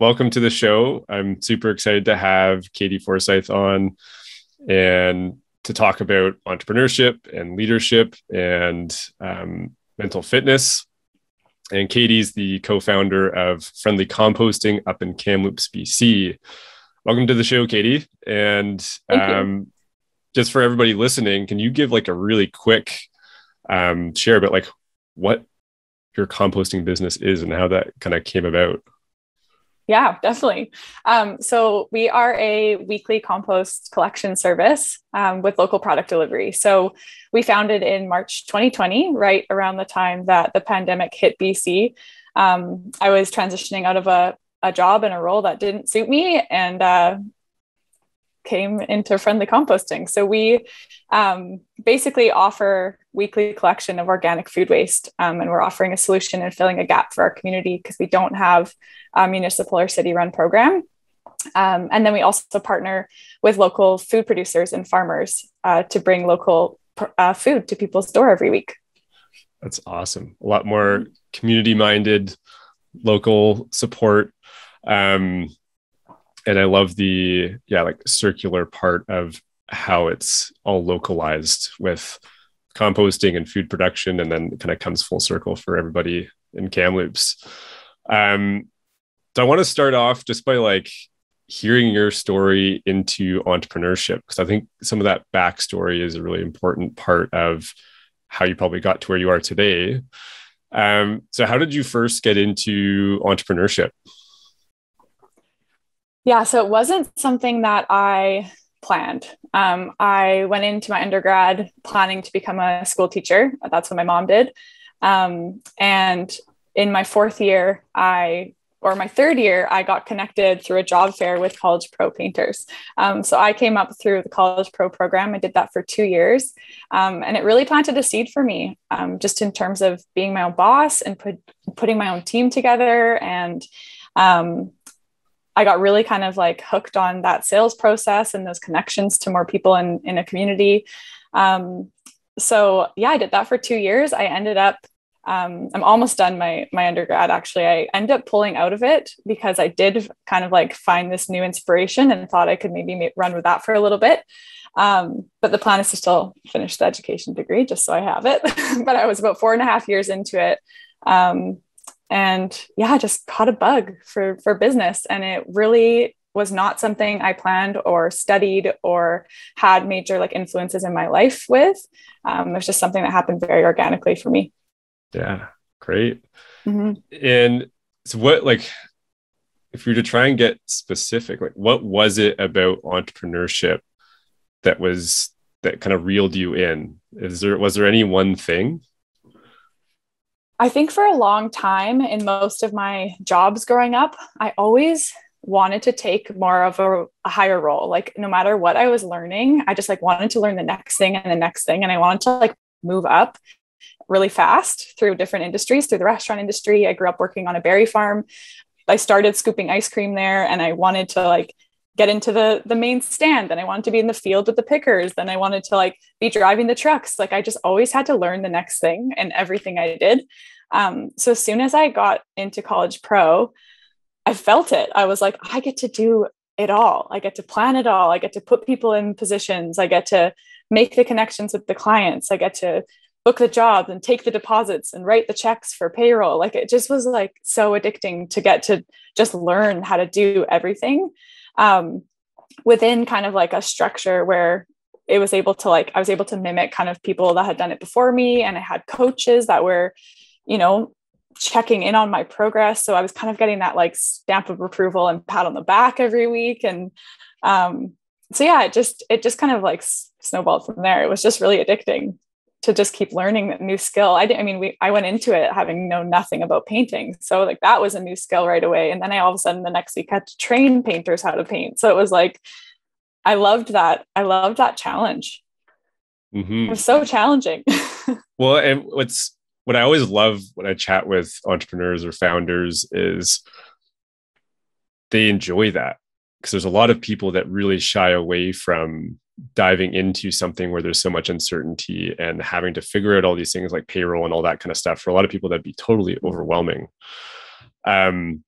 welcome to the show. I'm super excited to have Katie Forsyth on and to talk about entrepreneurship and leadership and um, mental fitness. And Katie's the co founder of Friendly Composting up in Kamloops, BC. Welcome to the show, Katie. And um, just for everybody listening, can you give like a really quick um, share about like what your composting business is and how that kind of came about? Yeah, definitely. Um, so we are a weekly compost collection service um, with local product delivery. So we founded in March 2020, right around the time that the pandemic hit BC. Um, I was transitioning out of a, a job and a role that didn't suit me, and uh, came into friendly composting. So we um, basically offer weekly collection of organic food waste, um, and we're offering a solution and filling a gap for our community because we don't have a municipal or city-run program. Um, and then we also partner with local food producers and farmers uh, to bring local uh, food to people's door every week. That's awesome. A lot more community-minded, local support. Um, and I love the yeah like circular part of how it's all localized with composting and food production, and then kind of comes full circle for everybody in Kamloops. Um, so I want to start off just by like hearing your story into entrepreneurship because I think some of that backstory is a really important part of how you probably got to where you are today. Um, so how did you first get into entrepreneurship? Yeah, so it wasn't something that I planned. Um, I went into my undergrad planning to become a school teacher. That's what my mom did. Um, and in my fourth year, I or my third year, I got connected through a job fair with College Pro painters. Um, so I came up through the College Pro program. I did that for two years, um, and it really planted a seed for me, um, just in terms of being my own boss and put, putting my own team together and um, I got really kind of like hooked on that sales process and those connections to more people in, in a community. Um, so yeah, I did that for two years. I ended up, um, I'm almost done my, my undergrad. Actually, I ended up pulling out of it because I did kind of like find this new inspiration and thought I could maybe run with that for a little bit. Um, but the plan is to still finish the education degree just so I have it. but I was about four and a half years into it. Um, and yeah, just caught a bug for for business, and it really was not something I planned or studied or had major like influences in my life with. Um, it was just something that happened very organically for me. Yeah, great. Mm-hmm. And so, what like if you were to try and get specific, like what was it about entrepreneurship that was that kind of reeled you in? Is there was there any one thing? I think for a long time in most of my jobs growing up, I always wanted to take more of a, a, higher role. Like no matter what I was learning, I just like wanted to learn the next thing and the next thing. And I wanted to like move up really fast through different industries, through the restaurant industry. I grew up working on a berry farm. I started scooping ice cream there and I wanted to like get into the the main stand. Then i wanted to be in the field with the pickers. Then i wanted to like be driving the trucks. Like i just always had to learn the next thing and everything i did. Um, so as soon as i got into college pro i felt it. I was like i get to do it all. I get to plan it all. I get to put people in positions. I get to make the connections with the clients. I get to book the jobs and take the deposits and write the checks for payroll. Like it just was like so addicting to get to just learn how to do everything um, within kind of like a structure where it was able to like i was able to mimic kind of people that had done it before me and i had coaches that were you know checking in on my progress. So i was kind of getting that like stamp of approval and pat on the back every week. And um, so yeah it just it just kind of like snowballed from there. It was just really addicting to just keep learning a new skill. I, I mean, we, I went into it having known nothing about painting. So like that was a new skill right away. And then I all of a sudden the next week had to train painters how to paint. So it was like, I loved that. I loved that challenge. Mm-hmm. It was so challenging. well, and what's, what I always love when I chat with entrepreneurs or founders is they enjoy that because there's a lot of people that really shy away from diving into something where there's so much uncertainty and having to figure out all these things like payroll and all that kind of stuff for a lot of people that'd be totally overwhelming um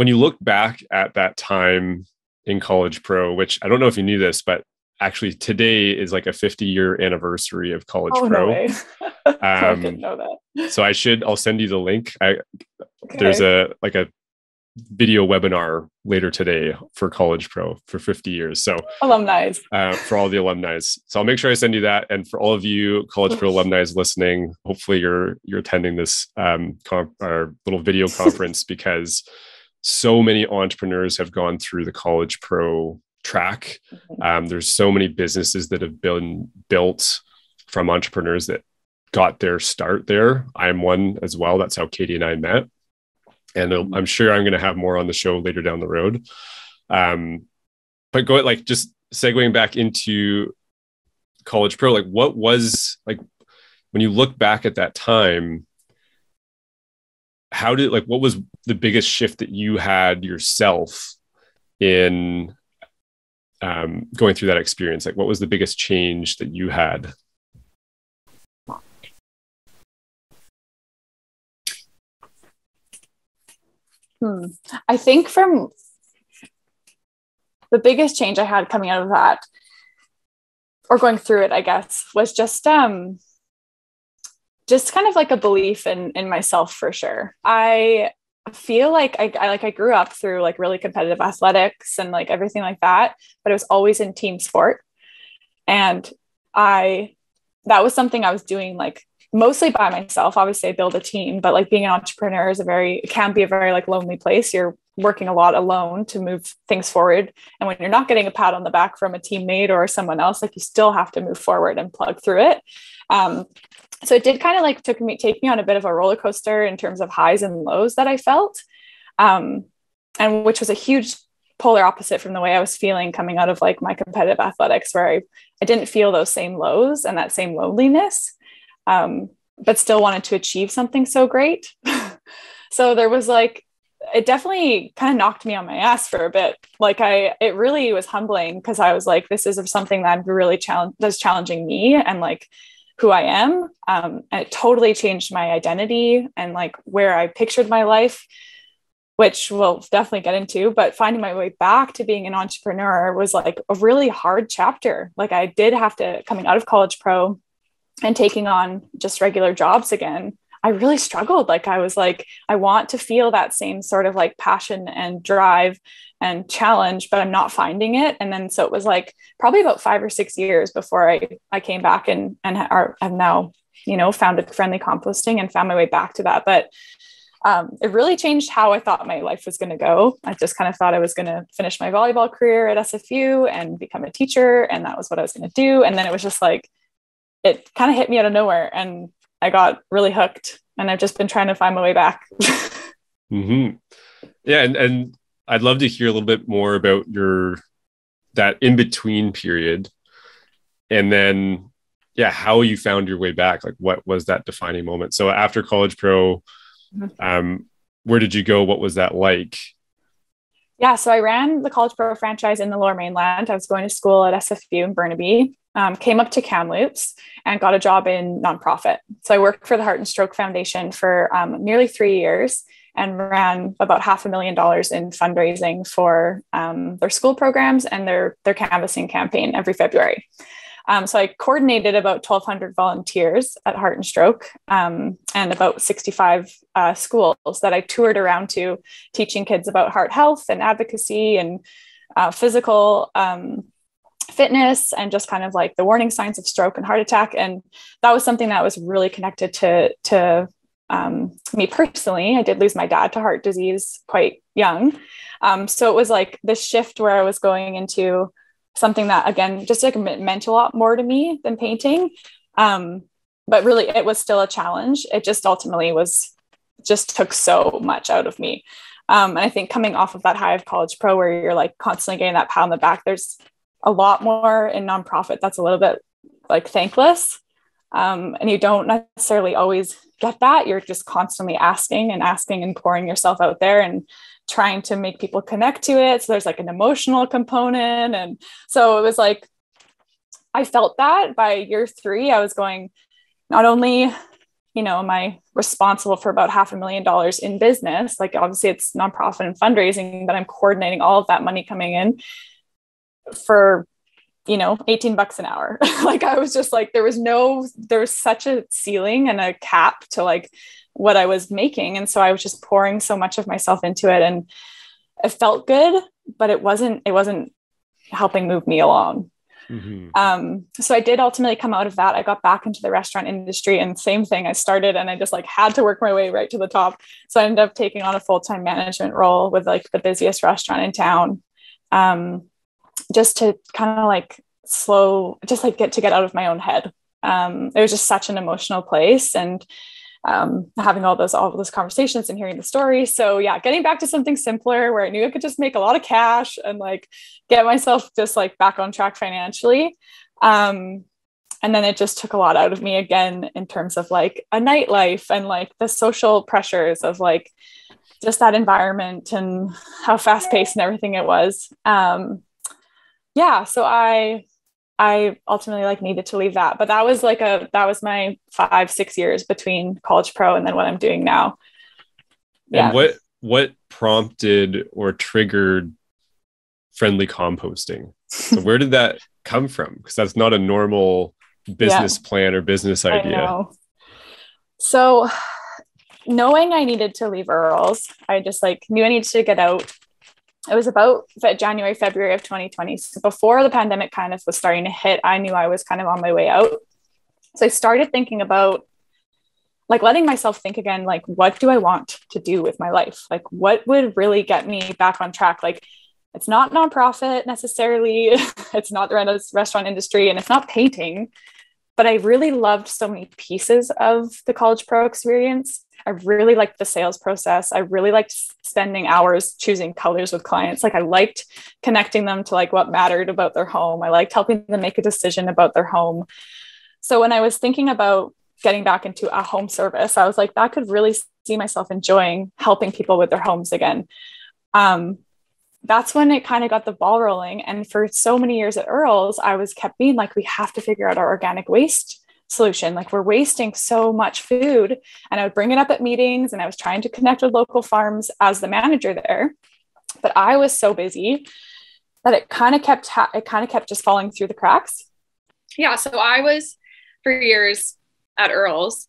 when you look back at that time in college pro, which I don't know if you knew this, but actually today is like a 50 year anniversary of college oh, pro. No um, I didn't know that. So I should, I'll send you the link. I, okay. there's a, like a video webinar later today for college pro for 50 years. So alumni uh, for all the alumni so i'll make sure i send you that. And for all of you college pro alumni listening hopefully you're you're attending this um comp, our little video conference because so many entrepreneurs have gone through the college pro track. Mm-hmm. um, there's so many businesses that have been built from entrepreneurs that got their start there. I'm one as well. That's how katie and i met and I'm sure I'm going to have more on the show later down the road. Um, but go like just segueing back into college pro, like what was like when you look back at that time, how did like what was the biggest shift that you had yourself in um, going through that experience? Like what was the biggest change that you had? Hmm. I think from the biggest change I had coming out of that, or going through it, I guess, was just um just kind of like a belief in in myself for sure. I feel like I, I like I grew up through like really competitive athletics and like everything like that, but it was always in team sport. And I that was something I was doing like mostly by myself. Obviously, I build a team, but like being an entrepreneur is a very can be a very like lonely place. You're working a lot alone to move things forward, and when you're not getting a pat on the back from a teammate or someone else, like you still have to move forward and plug through it. Um, so it did kind of like took me take me on a bit of a roller coaster in terms of highs and lows that I felt, um, and which was a huge polar opposite from the way I was feeling coming out of like my competitive athletics, where I, I didn't feel those same lows and that same loneliness um, but still wanted to achieve something so great. so there was like, it definitely kind of knocked me on my ass for a bit. Like I, it really was humbling because I was like, this is something that I'm really challenge that's challenging me and like who I am. Um, and it totally changed my identity and like where I pictured my life, which we'll definitely get into. But finding my way back to being an entrepreneur was like a really hard chapter. Like I did have to coming out of college pro and taking on just regular jobs again i really struggled like i was like i want to feel that same sort of like passion and drive and challenge but i'm not finding it and then so it was like probably about five or six years before i i came back and and are, have now you know founded friendly composting and found my way back to that but um, it really changed how I thought my life was going to go. I just kind of thought I was going to finish my volleyball career at SFU and become a teacher, and that was what I was going to do. And then it was just like, it kind of hit me out of nowhere and I got really hooked and I've just been trying to find my way back. mm-hmm. Yeah. And, and I'd love to hear a little bit more about your, that in between period. And then, yeah, how you found your way back. Like what was that defining moment? So after college pro, mm-hmm. um, where did you go? What was that like? Yeah, so I ran the College Pro franchise in the Lower Mainland. I was going to school at SFU in Burnaby, um, came up to Kamloops and got a job in nonprofit. So I worked for the Heart and Stroke Foundation for um, nearly three years and ran about half a million dollars in fundraising for um, their school programs and their their canvassing campaign every February. Um, so I coordinated about 1,200 volunteers at Heart and Stroke um, and about 65 uh, schools that I toured around to, teaching kids about heart health and advocacy and uh, physical um, fitness and just kind of like the warning signs of stroke and heart attack. And that was something that was really connected to, to um, me personally. I did lose my dad to heart disease quite young. Um, so it was like this shift where I was going into something that, again, just like meant a lot more to me than painting. Um, but really, it was still a challenge. It just ultimately was just took so much out of me. Um, and I think coming off of that high of college pro, where you're like constantly getting that pat on the back, there's a lot more in nonprofit that's a little bit like thankless. Um, and you don't necessarily always get that. You're just constantly asking and asking and pouring yourself out there and trying to make people connect to it. So there's like an emotional component. And so it was like, I felt that by year three, I was going, not only you know, am I responsible for about half a million dollars in business? Like, obviously, it's nonprofit and fundraising, but I'm coordinating all of that money coming in for, you know, 18 bucks an hour. like, I was just like, there was no, there was such a ceiling and a cap to like what I was making. And so I was just pouring so much of myself into it. And it felt good, but it wasn't, it wasn't helping move me along. Mm-hmm. Um, so I did ultimately come out of that. I got back into the restaurant industry and same thing. I started and I just like had to work my way right to the top. So I ended up taking on a full-time management role with like the busiest restaurant in town. Um, just to kind of like slow, just like get to get out of my own head. Um, it was just such an emotional place and um, having all those all those conversations and hearing the stories. So yeah, getting back to something simpler where I knew I could just make a lot of cash and like get myself just like back on track financially. Um, and then it just took a lot out of me again in terms of like a nightlife and like the social pressures of like just that environment and how fast paced and everything it was. Um, yeah, so I I ultimately like needed to leave that. But that was like a that was my five, six years between college pro and then what I'm doing now. Yeah. And what what prompted or triggered friendly composting? So where did that come from? Because that's not a normal business yeah. plan or business idea. So knowing I needed to leave Earls, I just like knew I needed to get out it was about January, February of 2020. So before the pandemic kind of was starting to hit, I knew I was kind of on my way out. So I started thinking about like letting myself think again, like, what do I want to do with my life? Like, what would really get me back on track? Like, it's not nonprofit necessarily, it's not the restaurant industry, and it's not painting. But I really loved so many pieces of the College Pro experience I really liked the sales process. I really liked spending hours choosing colors with clients. Like I liked connecting them to like what mattered about their home. I liked helping them make a decision about their home. So when I was thinking about getting back into a home service, I was like, that could really see myself enjoying helping people with their homes again. Um, that's when it kind of got the ball rolling. And for so many years at Earl's, I was kept being like, we have to figure out our organic waste solution. Like we're wasting so much food. And I would bring it up at meetings and I was trying to connect with local farms as the manager there. But I was so busy that it kind of kept ha- it kind of kept just falling through the cracks. Yeah, so I was for years at Earl's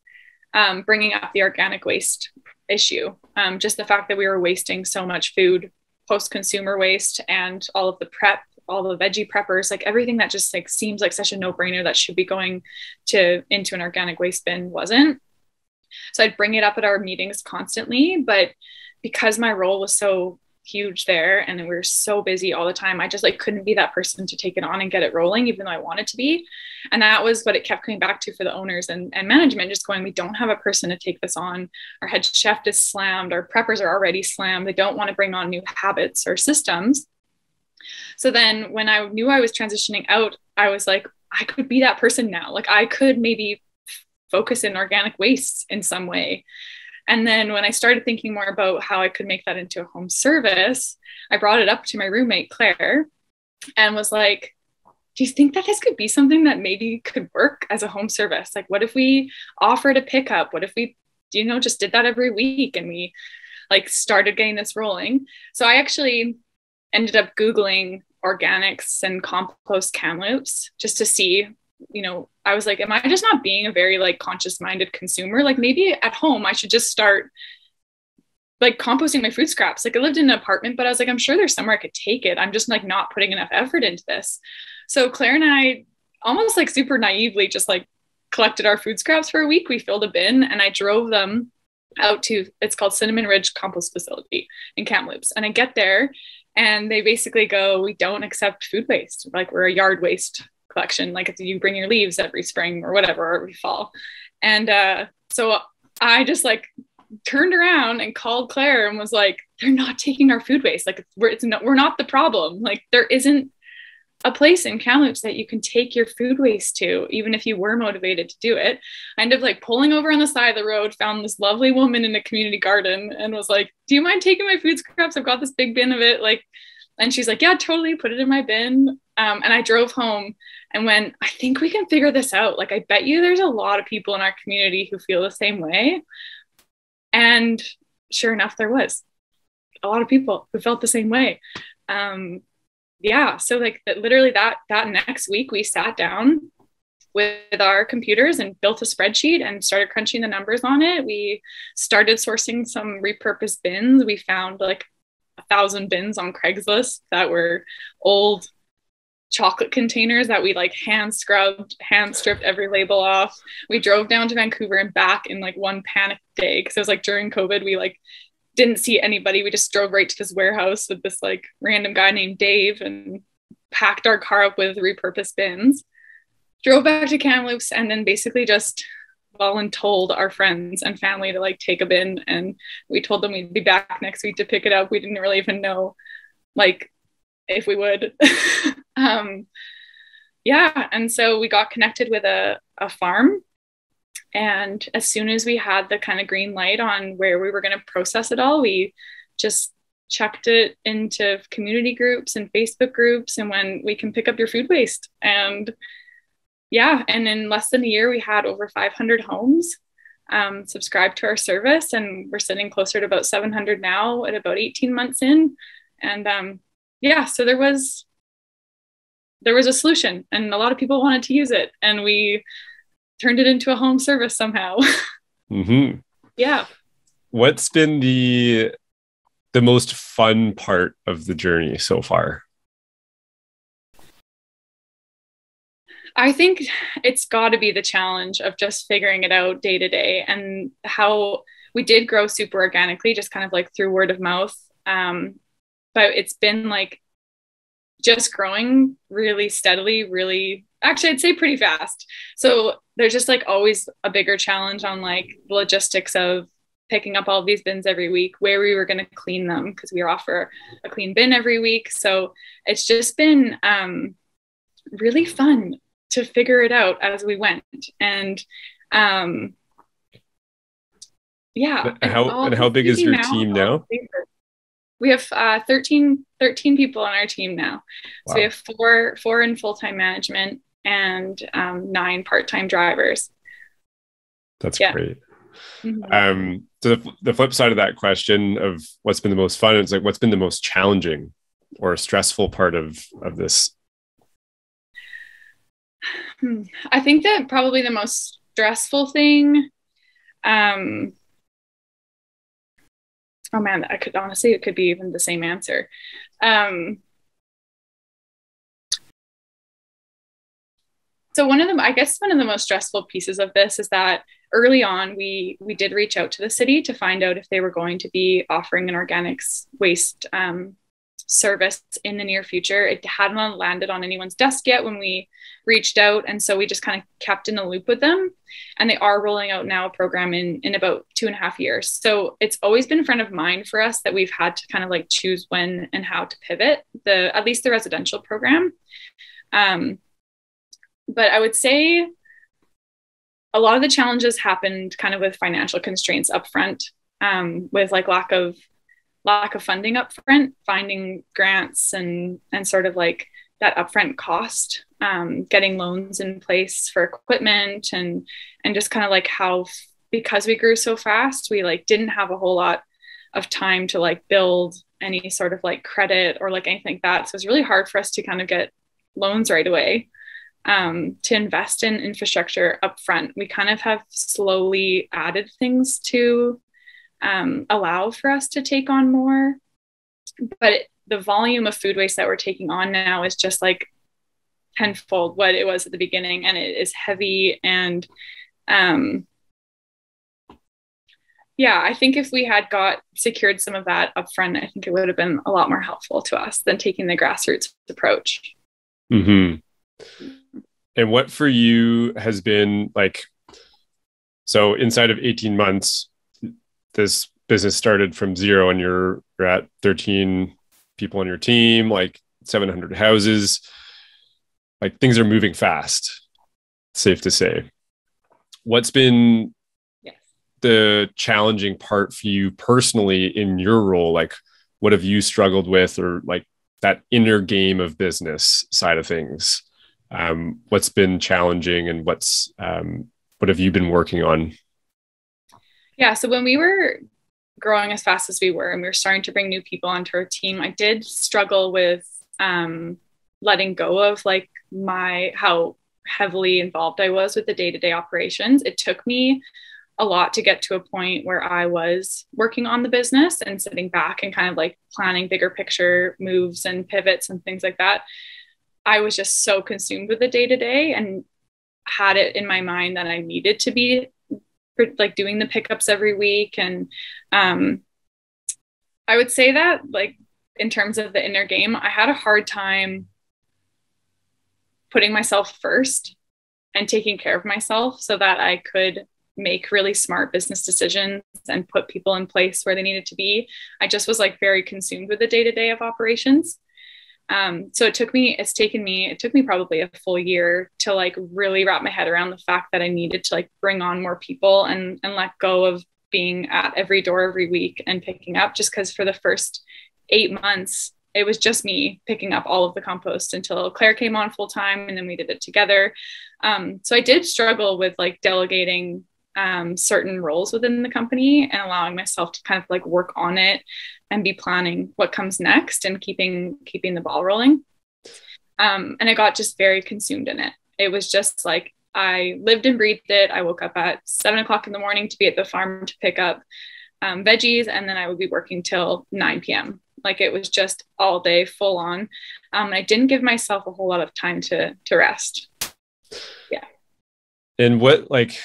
um, bringing up the organic waste issue. Um, just the fact that we were wasting so much food, post consumer waste, and all of the prep all the veggie preppers, like everything that just like seems like such a no-brainer that should be going to into an organic waste bin wasn't. So I'd bring it up at our meetings constantly, but because my role was so huge there and we were so busy all the time i just like couldn't be that person to take it on and get it rolling even though i wanted to be. And that was what it kept coming back to for the owners and, and management just going we don't have a person to take this on. Our head chef is slammed. Our preppers are already slammed. They don't want to bring on new habits or systems so then when I knew I was transitioning out, I was like, I could be that person now. Like I could maybe focus in organic waste in some way. And then when I started thinking more about how I could make that into a home service, I brought it up to my roommate, Claire, and was like, do you think that this could be something that maybe could work as a home service? Like, what if we offered a pickup? What if we, you know, just did that every week and we like started getting this rolling? So I actually ended up Googling organics and compost Kamloops just to see, you know, I was like, am I just not being a very like conscious minded consumer? Like maybe at home I should just start like composting my food scraps. Like I lived in an apartment, but I was like, I'm sure there's somewhere I could take it. I'm just like not putting enough effort into this. So Claire and I almost like super naively just like collected our food scraps for a week. We filled a bin and I drove them out to it's called Cinnamon Ridge Compost Facility in Kamloops. And I get there and they basically go we don't accept food waste. Like we're a yard waste collection. Like if you bring your leaves every spring or whatever every fall. And uh, so i just like turned around and called claire and was like they're not taking our food waste. Like we're, it's we're not the problem. Like there isn't a place in Kamloops that you can take your food waste to, even if you were motivated to do it. I ended up like pulling over on the side of the road, found this lovely woman in a community garden, and was like, Do you mind taking my food scraps? I've got this big bin of it. Like, and she's like, Yeah, totally, put it in my bin. Um, and I drove home and went, I think we can figure this out. Like, I bet you there's a lot of people in our community who feel the same way. And sure enough, there was a lot of people who felt the same way. Um, yeah. So like that, literally that, that next week we sat down with our computers and built a spreadsheet and started crunching the numbers on it. We started sourcing some repurposed bins. We found like a thousand bins on Craigslist that were old chocolate containers that we like hand scrubbed, hand stripped every label off. We drove down to Vancouver and back in like one panic day because it was like during COVID. We like didn't see anybody. We just drove right to this warehouse with this like random guy named Dave and packed our car up with repurposed bins. Drove back to Kamloops and then basically just voluntold our friends and family to like take a bin and we told them we'd be back next week to pick it up. We didn't really even know like if we would. um, yeah, and so we got connected with a, a farm. And as soon as we had the kind of green light on where we were going to process it all, we just checked it into community groups and Facebook groups and when we can pick up your food waste. And yeah, and in less than a year, we had over 500 homes um, subscribe to our service, and we're sitting closer to about 700 now at about 18 months in. And um, yeah, so there was there was a solution, and a lot of people wanted to use it, and we turned it into a home service somehow. mm-hmm. Yeah. What's been the the most fun part of the journey so far? I think it's got to be the challenge of just figuring it out day to day and how we did grow super organically, just kind of like through word of mouth. Um, but it's been like just growing really steadily, really actually I'd say pretty fast. So there's just like always a bigger challenge on like the logistics of picking up all these bins every week, where we were going to clean them because we offer a clean bin every week. So it's just been um, really fun to figure it out as we went. And um, yeah. And how, and how big is your now, team now? We have uh, 13, 13 people on our team now. Wow. So we have four, four in full-time management and um, nine part-time drivers. That's yeah. great. Mm-hmm. Um, so the, the flip side of that question of what's been the most fun, it's like what's been the most challenging or stressful part of of this Hmm. I think that probably the most stressful thing. Um, oh man, I could honestly, it could be even the same answer. Um, so one of the I guess, one of the most stressful pieces of this is that early on we we did reach out to the city to find out if they were going to be offering an organics waste um, service in the near future. It hadn't landed on anyone's desk yet when we reached out. And so we just kind of kept in the loop with them. And they are rolling out now a program in, in about two and a half years. So it's always been front of mind for us that we've had to kind of like choose when and how to pivot the at least the residential program. Um, but I would say a lot of the challenges happened kind of with financial constraints upfront, um, with like lack of lack of funding upfront, finding grants and and sort of like that upfront cost, um, getting loans in place for equipment and and just kind of like how because we grew so fast, we like didn't have a whole lot of time to like build any sort of like credit or like anything like that. So it's really hard for us to kind of get loans right away um, to invest in infrastructure upfront. We kind of have slowly added things to um, allow for us to take on more. But the volume of food waste that we're taking on now is just like tenfold what it was at the beginning, and it is heavy. And um, yeah, I think if we had got secured some of that upfront, I think it would have been a lot more helpful to us than taking the grassroots approach. Hmm. And what for you has been like? So inside of eighteen months, this business started from zero and you're you're at 13 people on your team like 700 houses like things are moving fast safe to say what's been yes. the challenging part for you personally in your role like what have you struggled with or like that inner game of business side of things. Um, what's been challenging and what's um, what have you been working on? Yeah, so when we were growing as fast as we were and we were starting to bring new people onto our team, I did struggle with um, letting go of like my how heavily involved I was with the day to day operations. It took me a lot to get to a point where I was working on the business and sitting back and kind of like planning bigger picture moves and pivots and things like that. I was just so consumed with the day to day and had it in my mind that I needed to be like doing the pickups every week. And um, I would say that, like, in terms of the inner game, I had a hard time putting myself first and taking care of myself so that I could make really smart business decisions and put people in place where they needed to be. I just was like very consumed with the day to day of operations. Um, so it took me, it's taken me, it took me probably a full year to like really wrap my head around the fact that I needed to like bring on more people and and let go of being at every door every week and picking up just because for the first eight months it was just me picking up all of the compost until Claire came on full time and then we did it together. Um, so I did struggle with like delegating um, certain roles within the company and allowing myself to kind of like work on it and be planning what comes next and keeping keeping the ball rolling. Um, and I got just very consumed in it. It was just like I lived and breathed it. I woke up at seven o'clock in the morning to be at the farm to pick up um, veggies, and then I would be working till 9 p.m. Like it was just all day, full on. Um, I didn't give myself a whole lot of time to to rest. Yeah. And what like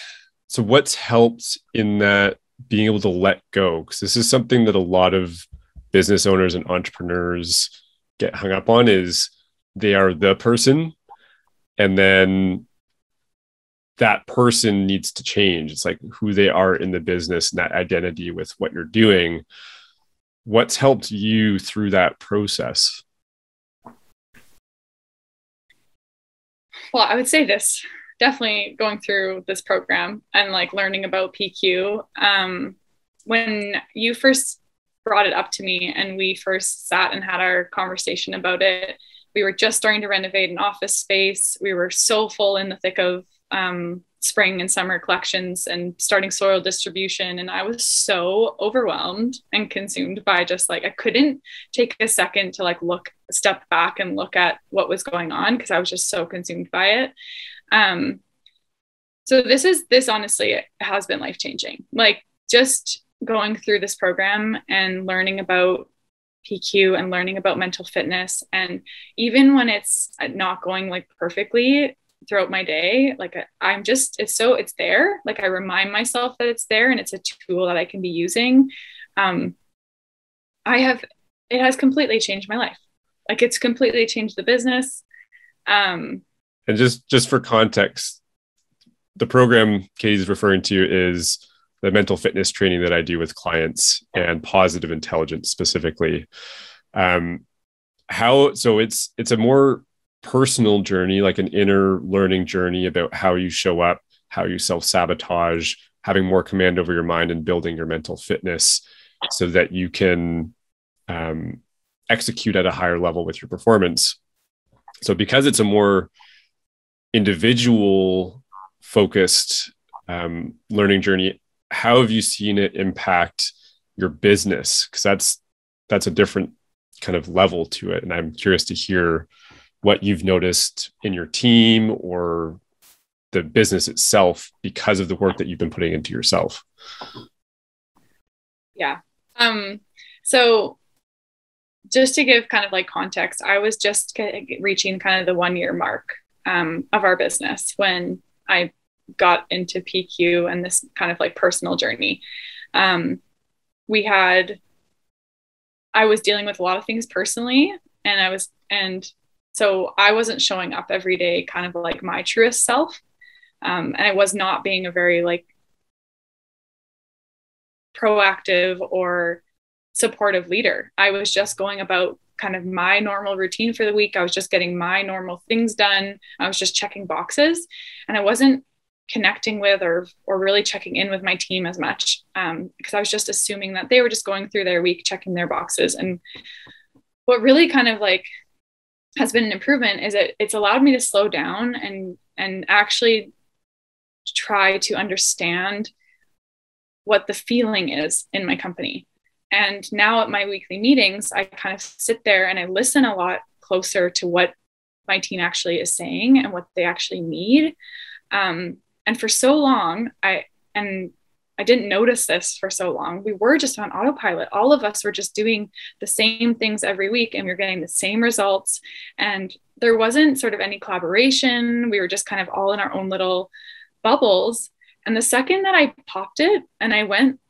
so what's helped in that being able to let go? Because this is something that a lot of business owners and entrepreneurs get hung up on is they are the person and then that person needs to change. It's like who they are in the business and that identity with what you're doing. What's helped you through that process? Well i would say this definitely going through this program and like learning about PQ. Um, when you first brought it up to me and we first sat and had our conversation about it, we were just starting to renovate an office space. We were so full in the thick of um, spring and summer collections and starting soil distribution. And I was so overwhelmed and consumed by just like, I couldn't take a second to like look, step back and look at what was going on because I was just so consumed by it. Um, so this is this honestly has been life changing. Like just going through this program and learning about PQ and learning about mental fitness, and even when it's not going like perfectly throughout my day, like I'm just it's so it's there. Like I remind myself that it's there and it's a tool that I can be using. Um, I have it has completely changed my life. Like it's completely changed the business. Um, and just just for context, the program Katie's referring to is the mental fitness training that I do with clients and positive intelligence specifically. Um, how so it's it's a more personal journey, like an inner learning journey about how you show up, how you self sabotage, having more command over your mind, and building your mental fitness so that you can um, execute at a higher level with your performance. So because it's a more individual focused um, learning journey how have you seen it impact your business? Because that's that's a different kind of level to it. And i'm curious to hear what you've noticed in your team or the business itself because of the work that you've been putting into yourself. Yeah. Um so just to give kind of like context i was just reaching kind of the one year mark um, of our business when I got into PQ and this kind of like personal journey. Um, we had, I was dealing with a lot of things personally, and I was, and so I wasn't showing up every day, kind of like my truest self. Um, and I was not being a very like proactive or supportive leader. I was just going about kind of my normal routine for the week. I was just getting my normal things done. I was just checking boxes and I wasn't connecting with or or really checking in with my team as much um, because I was just assuming that they were just going through their week checking their boxes and what really kind of like has been an improvement is that it's allowed me to slow down and and actually try to understand what the feeling is in my company. And now at my weekly meetings, I kind of sit there and I listen a lot closer to what my team actually is saying and what they actually need. Um, and for so long, I and I didn't notice this for so long. We were just on autopilot. All of us were just doing the same things every week and we were getting the same results. And there wasn't sort of any collaboration. We were just kind of all in our own little bubbles. And the second that I popped it and I went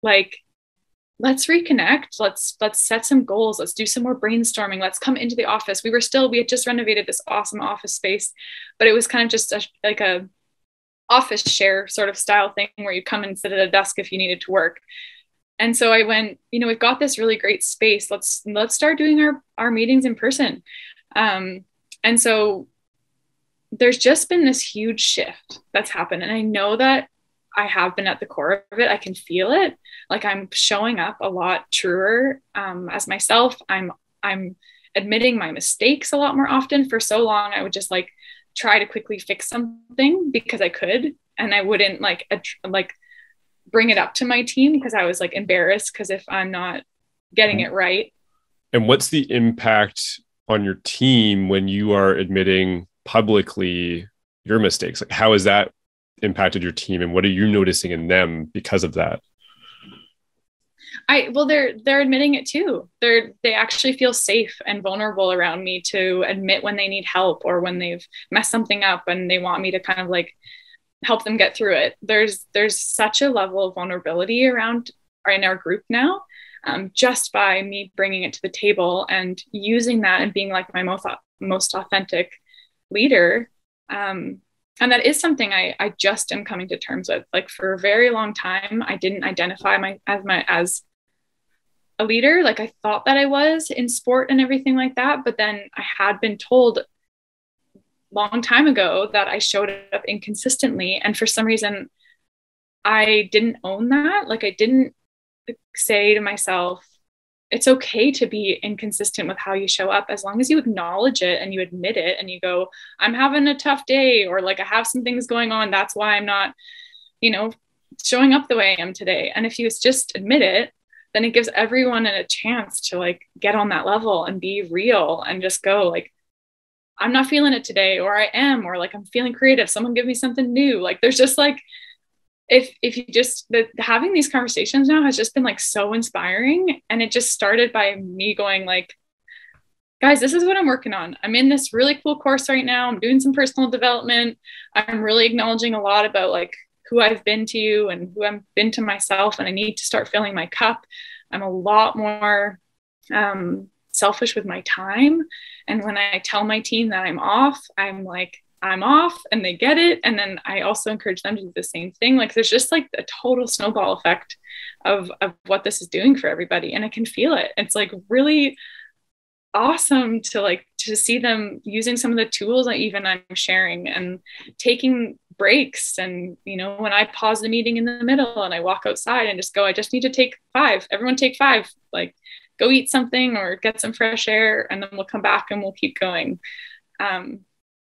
like, let's reconnect. Let's let's set some goals. Let's do some more brainstorming. Let's come into the office. We were still we had just renovated this awesome office space but it was kind of just a, like a office share sort of style thing where you come and sit at a desk if you needed to work. And so i went you know we've got this really great space. Let's let's start doing our our meetings in person. Um, and so there's just been this huge shift that's happened. And I know that I have been at the core of it. I can feel it. Like I'm showing up a lot truer um, as myself. I'm I'm admitting my mistakes a lot more often. For so long, I would just like try to quickly fix something because I could, and I wouldn't like ad- like bring it up to my team because I was like embarrassed because if I'm not getting mm-hmm. it right. And what's the impact on your team when you are admitting publicly your mistakes like how is that impacted your team and what are you noticing in them because of that I well they're they're admitting it too. They're they actually feel safe and vulnerable around me to admit when they need help or when they've messed something up and they want me to kind of like help them get through it. There's there's such a level of vulnerability around in our group now um, just by me bringing it to the table and using that and being like my most most authentic leader um, and that is something I, I just am coming to terms with. Like for a very long time i didn't identify my as my as a leader like i thought that i was in sport and everything like that. But then i had been told long time ago that i showed up inconsistently. And for some reason i didn't own that. Like i didn't say to myself it's okay to be inconsistent with how you show up as long as you acknowledge it and you admit it and you go i'm having a tough day or like i have some things going on. That's why i'm not you know showing up the way i am today. And if you just admit it then it gives everyone a chance to like get on that level and be real and just go like i'm not feeling it today or i am or like i'm feeling creative. Someone give me something new. Like there's just like if if you just the, having these conversations now has just been like so inspiring. And it just started by me going like guys this is what i'm working on. I'm in this really cool course right now. I'm doing some personal development. I'm really acknowledging a lot about like who i've been to you and who i've been to myself. And i need to start filling my cup. I'm a lot more um, selfish with my time. And when i tell my team that i'm off i'm like I'm off and they get it. And then I also encourage them to do the same thing. Like there's just like a total snowball effect of, of what this is doing for everybody. And I can feel it. It's like really awesome to like to see them using some of the tools that even I'm sharing and taking breaks. And you know, when I pause the meeting in the middle and I walk outside and just go, I just need to take five. Everyone take five. Like go eat something or get some fresh air and then we'll come back and we'll keep going. Um,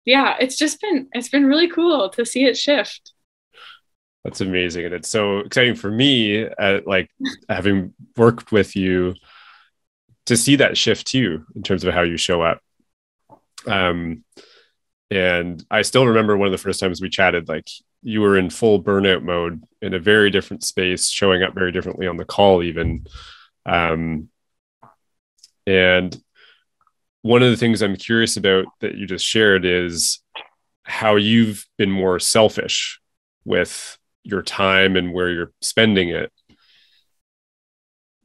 yeah, it's just been it's been really cool to see it shift. That's amazing, and it's so exciting for me, uh, like having worked with you, to see that shift too in terms of how you show up. Um, and I still remember one of the first times we chatted, like you were in full burnout mode in a very different space, showing up very differently on the call, even. Um, and one of the things I'm curious about that you just shared is how you've been more selfish with your time and where you're spending it.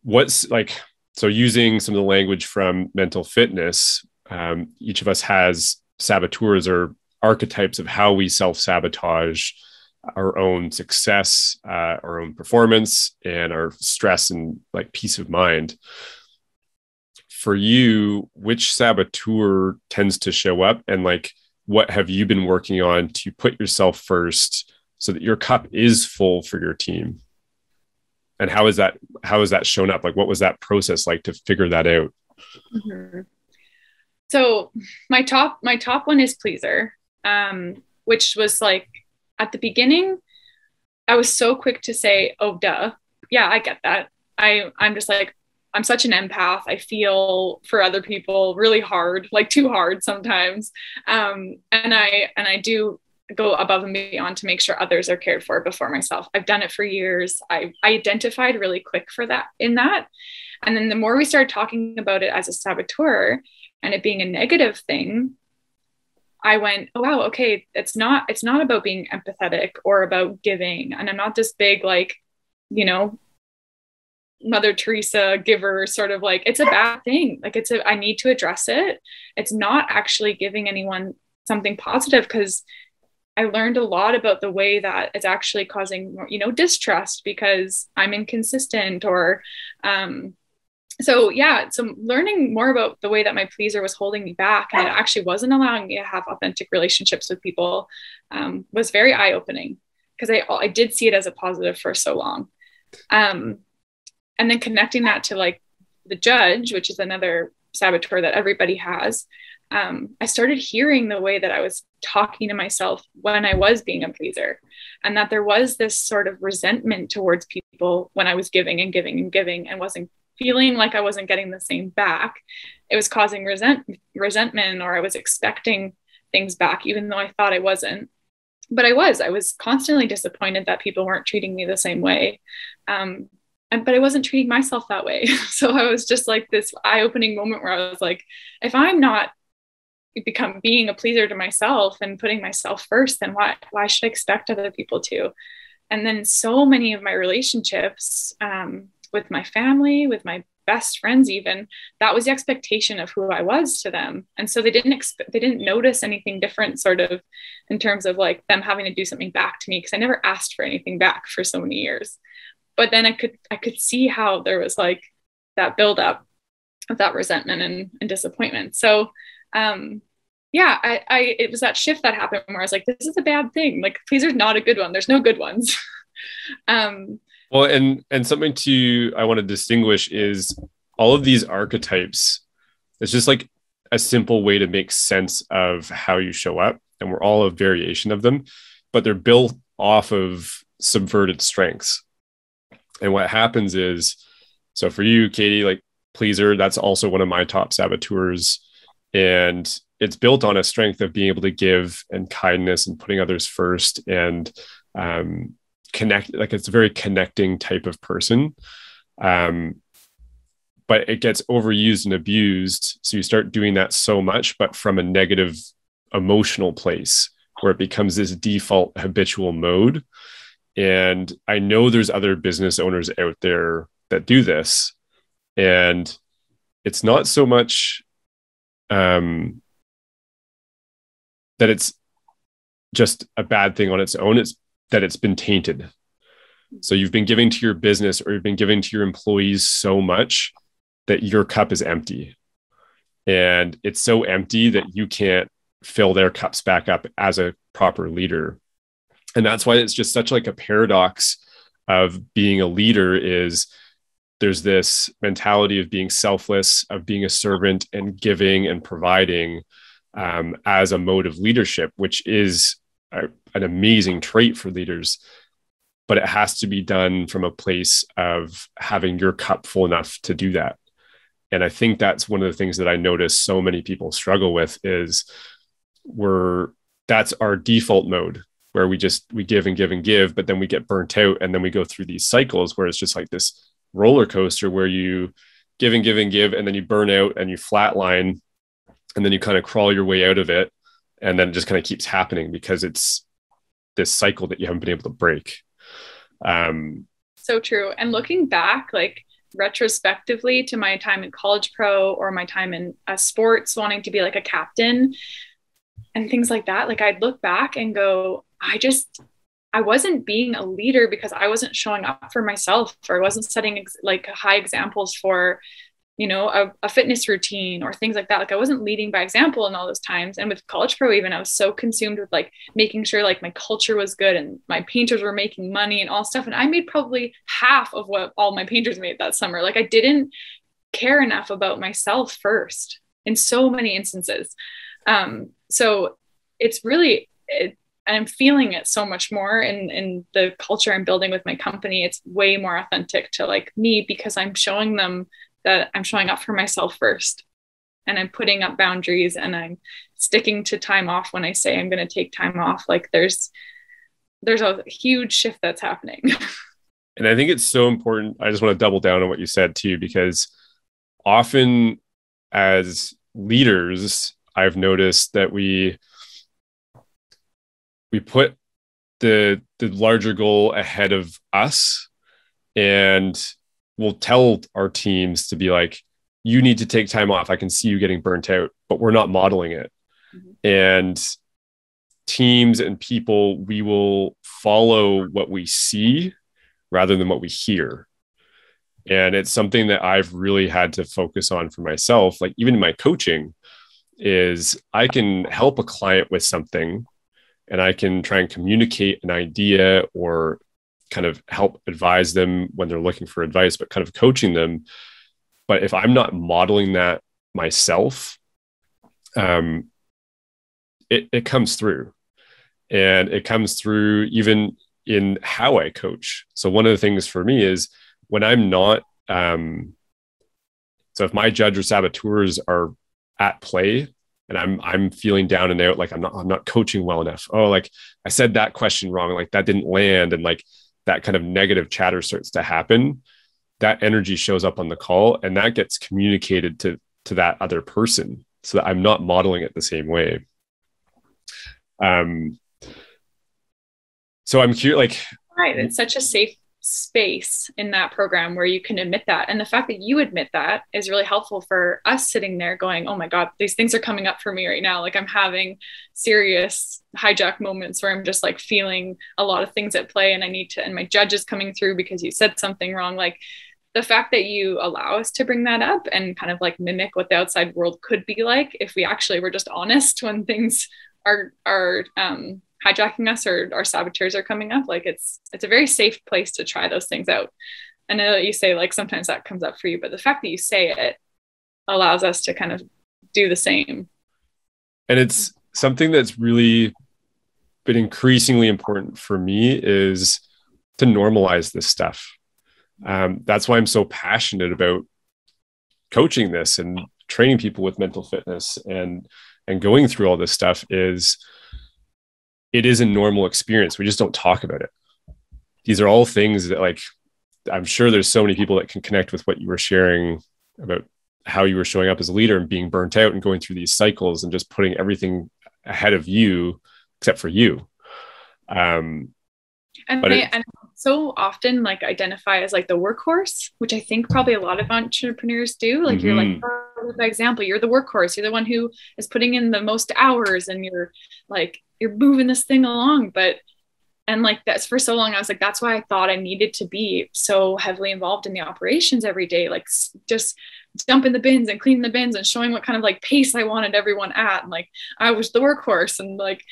What's like, so using some of the language from mental fitness, um, each of us has saboteurs or archetypes of how we self sabotage our own success, uh, our own performance, and our stress and like peace of mind for you, which saboteur tends to show up and like what have you been working on to put yourself first so that your cup is full for your team? And how is that how has that shown up? Like what was that process like to figure that out? Mm-hmm. So my top my top one is pleaser, um, which was like at the beginning, I was so quick to say, "Oh, duh, yeah, I get that." I I'm just like I'm such an empath. I feel for other people really hard, like too hard sometimes. Um, and I and I do go above and beyond to make sure others are cared for before myself. I've done it for years. I, I identified really quick for that in that. And then the more we started talking about it as a saboteur and it being a negative thing, I went, oh wow, okay, it's not it's not about being empathetic or about giving. And I'm not this big like, you know, Mother Teresa giver sort of like it's a bad thing. Like it's a I need to address it. It's not actually giving anyone something positive because I learned a lot about the way that it's actually causing you know distrust because I'm inconsistent or um so yeah so learning more about the way that my pleaser was holding me back and it actually wasn't allowing me to have authentic relationships with people um, was very eye-opening because I, I did see it as a positive for so long um, and then connecting that to like the judge which is another saboteur that everybody has um, i started hearing the way that i was talking to myself when i was being a pleaser. And that there was this sort of resentment towards people when i was giving and giving and giving and wasn't feeling like i wasn't getting the same back. It was causing resent- resentment or i was expecting things back even though i thought i wasn't. But i was i was constantly disappointed that people weren't treating me the same way. Um, and, but I wasn't treating myself that way. So I was just like this eye-opening moment where I was like, if I'm not become being a pleaser to myself and putting myself first, then why why should I expect other people to? And then so many of my relationships um, with my family, with my best friends, even that was the expectation of who I was to them, and so they didn't expect they didn't notice anything different, sort of, in terms of like them having to do something back to me because I never asked for anything back for so many years but then I could I could see how there was like that buildup of that resentment and, and disappointment. So um yeah, I, I it was that shift that happened where I was like, this is a bad thing. Like pleaser's not a good one. There's no good ones. um well and and something to I want to distinguish is all of these archetypes, it's just like a simple way to make sense of how you show up. And we're all a variation of them, but they're built off of subverted strengths. And what happens is, so for you, Katie, like pleaser, that's also one of my top saboteurs. And it's built on a strength of being able to give and kindness and putting others first and um, connect. Like it's a very connecting type of person. Um, but it gets overused and abused. So you start doing that so much, but from a negative emotional place where it becomes this default habitual mode and I know there's other business owners out there that do this. And it's not so much um, that it's just a bad thing on its own, it's that it's been tainted. So you've been giving to your business or you've been giving to your employees so much that your cup is empty. And it's so empty that you can't fill their cups back up as a proper leader and that's why it's just such like a paradox of being a leader is there's this mentality of being selfless of being a servant and giving and providing um, as a mode of leadership which is a, an amazing trait for leaders but it has to be done from a place of having your cup full enough to do that. And i think that's one of the things that i notice so many people struggle with is we're that's our default mode where we just we give and give and give but then we get burnt out and then we go through these cycles where it's just like this roller coaster where you give and give and give and then you burn out and you flatline and then you kind of crawl your way out of it and then it just kind of keeps happening because it's this cycle that you haven't been able to break. Um so true. And looking back like retrospectively to my time in college pro or my time in uh, sports wanting to be like a captain and things like that like i'd look back and go I just I wasn't being a leader because I wasn't showing up for myself or I wasn't setting ex- like high examples for you know a, a, fitness routine or things like that. Like i wasn't leading by example in all those times. And with college pro even i was so consumed with like making sure like my culture was good and my painters were making money and all stuff. And i made probably half of what all my painters made that summer. Like i didn't care enough about myself first in so many instances. Um, so it's really, it, I'm feeling it so much more in, in the culture I'm building with my company. It's way more authentic to like me because I'm showing them that I'm showing up for myself first and I'm putting up boundaries and I'm sticking to time off when I say I'm going to take time off. Like there's, there's a huge shift that's happening. and I think it's so important. I just want to double down on what you said too, because often as leaders, I've noticed that we we put the the larger goal ahead of us and we'll tell our teams to be like you need to take time off i can see you getting burnt out but we're not modeling it mm-hmm. and teams and people we will follow what we see rather than what we hear. And it's something that I've really had to focus on for myself. Like even in my coaching, is I can help a client with something and I can try and communicate an idea or kind of help advise them when they're looking for advice, but kind of coaching them. But if I'm not modeling that myself, um, it, it comes through. And it comes through even in how I coach. So one of the things for me is when I'm not, um, so if my judge or saboteurs are at play and I'm I'm feeling down and out, like I'm not I'm not coaching well enough. Oh, like I said that question wrong, like that didn't land, and like that kind of negative chatter starts to happen. That energy shows up on the call, and that gets communicated to to that other person, so that I'm not modeling it the same way. Um, so i'm curious like right it's such a safe space in that program where you can admit that. And the fact that you admit that is really helpful for us sitting there going oh my god these things are coming up for me right now. Like i'm having serious hijack moments where i'm just like feeling a lot of things at play and i need to and my judge is coming through because you said something wrong. Like the fact that you allow us to bring that up and kind of like mimic what the outside world could be like if we actually were just honest when things are are um hijacking us or our saboteurs are coming up like it's it's a very safe place to try those things out. I know that you say like sometimes that comes up for you but the fact that you say it allows us to kind of do the same. And it's something that's really been increasingly important for me is to normalize this stuff. Um, that's why i'm so passionate about coaching this and training people with mental fitness and and going through all this stuff is it is a normal experience. We just don't talk about it. These are all things that like I'm sure there's so many people that can connect with what you were sharing about how you were showing up as a leader and being burnt out and going through these cycles and just putting everything ahead of you except for you. Um, and, I, it, and so often like identify as like the workhorse, which I think probably a lot of entrepreneurs do. Like mm-hmm. you're like mm-hmm. the example, you're the workhorse. You're the one who is putting in the most hours, and you're like you're moving this thing along. But and like that's for so long, I was like, that's why I thought I needed to be so heavily involved in the operations every day, like just dumping the bins and cleaning the bins and showing what kind of like pace I wanted everyone at. And like I was the workhorse, and like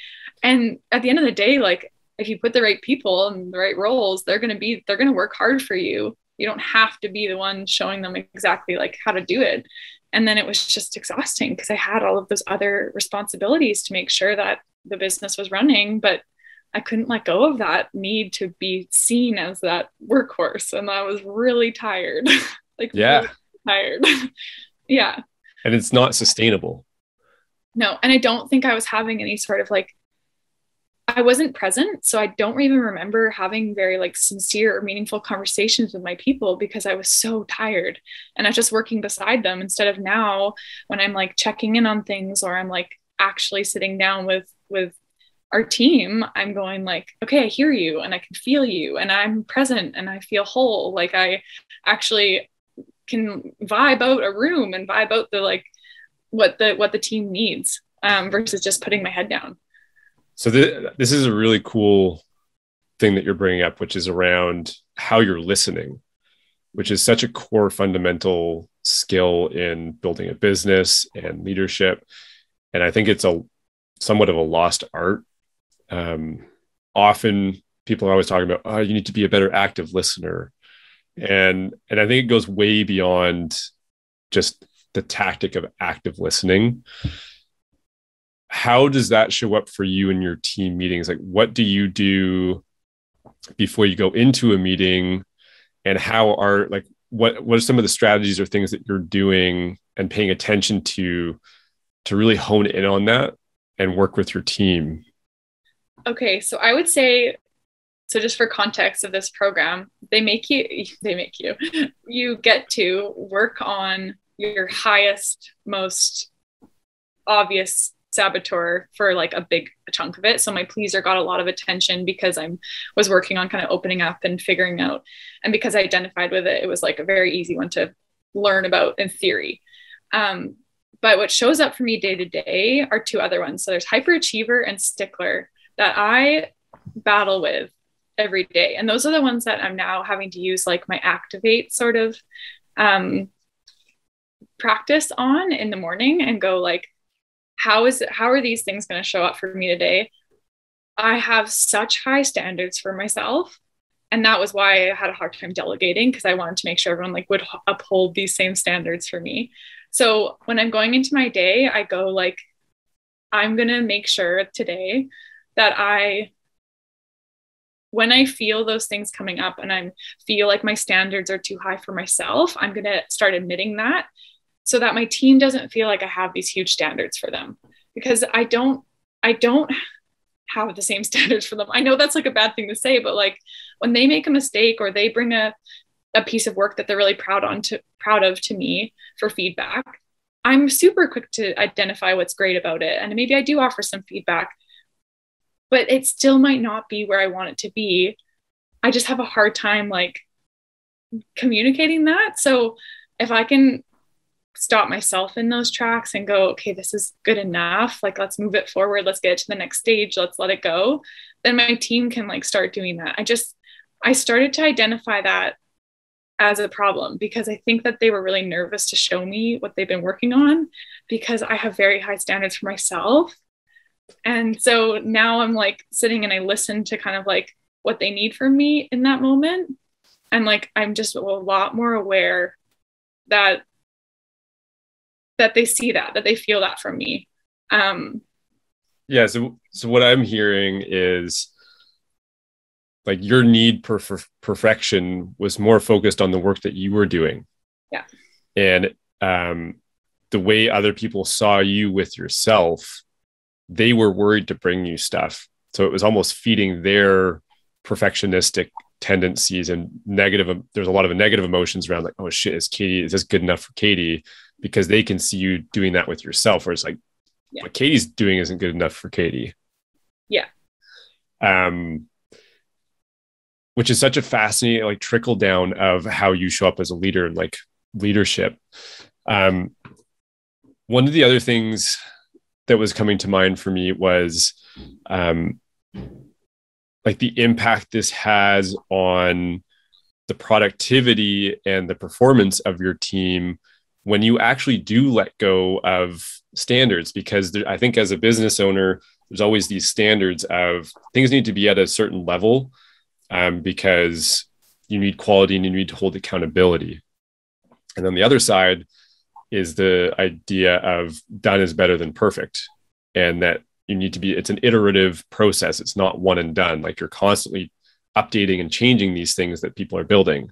and at the end of the day, like if you put the right people in the right roles, they're going to be, they're going to work hard for you. You don't have to be the one showing them exactly like how to do it. And then it was just exhausting because I had all of those other responsibilities to make sure that the business was running, but I couldn't let go of that need to be seen as that workhorse. And I was really tired. like, yeah, really tired. yeah. And it's not sustainable. No. And I don't think I was having any sort of like I wasn't present. So I don't even remember having very like sincere or meaningful conversations with my people because I was so tired and I was just working beside them instead of now when I'm like checking in on things or I'm like actually sitting down with with our team, I'm going like, okay, I hear you and I can feel you and I'm present and I feel whole. Like I actually can vibe out a room and vibe out the like what the what the team needs um, versus just putting my head down. So th- this is a really cool thing that you're bringing up, which is around how you're listening, which is such a core fundamental skill in building a business and leadership. And I think it's a somewhat of a lost art. Um, often people are always talking about, oh, you need to be a better active listener. And and I think it goes way beyond just the tactic of active listening how does that show up for you in your team meetings? Like what do you do before you go into a meeting? And how are like what what are some of the strategies or things that you're doing and paying attention to to really hone in on that and work with your team? Okay so i would say so just for context of this program they make you they make you you get to work on your highest most obvious saboteur for like a big chunk of it. So my pleaser got a lot of attention because i'm was working on kind of opening up and figuring out and because i identified with it it was like a very easy one to learn about in theory. Um, but what shows up for me day to day are two other ones. So there's hyperachiever and stickler that i battle with every day. And those are the ones that i'm now having to use like my activate sort of um, practice on in the morning and go like how is it how are these things going to show up for me today? I have such high standards for myself and that was why i had a hard time delegating because i wanted to make sure everyone like would uphold these same standards for me. So when i'm going into my day i go like i'm going to make sure today that i when i feel those things coming up and i feel like my standards are too high for myself i'm going to start admitting that so that my team doesn't feel like I have these huge standards for them because I don't I don't have the same standards for them. I know that's like a bad thing to say, but like when they make a mistake or they bring a a piece of work that they're really proud on to proud of to me for feedback, I'm super quick to identify what's great about it and maybe I do offer some feedback. But it still might not be where I want it to be. I just have a hard time like communicating that. So if I can stop myself in those tracks and go, okay, this is good enough. Like, let's move it forward. Let's get to the next stage. Let's let it go. Then my team can like start doing that. I just, I started to identify that as a problem because I think that they were really nervous to show me what they've been working on because I have very high standards for myself. And so now I'm like sitting and I listen to kind of like what they need from me in that moment. And like, I'm just a lot more aware that that they see that that they feel that from me. Um yeah so so what i'm hearing is like your need for, for perfection was more focused on the work that you were doing. Yeah. And um the way other people saw you with yourself they were worried to bring you stuff. So it was almost feeding their perfectionistic tendencies and negative there's a lot of negative emotions around like oh shit is katie is this good enough for katie because they can see you doing that with yourself where it's like yeah. what katie's doing isn't good enough for katie. Yeah. Um which is such a fascinating like trickle down of how you show up as a leader and like leadership. Um one of the other things that was coming to mind for me was um like the impact this has on the productivity and the performance of your team when you actually do let go of standards because there, i think as a business owner there's always these standards of things need to be at a certain level um, because you need quality and you need to hold accountability. And then the other side is the idea of done is better than perfect and that you need to be it's an iterative process. It's not one and done. Like you're constantly updating and changing these things that people are building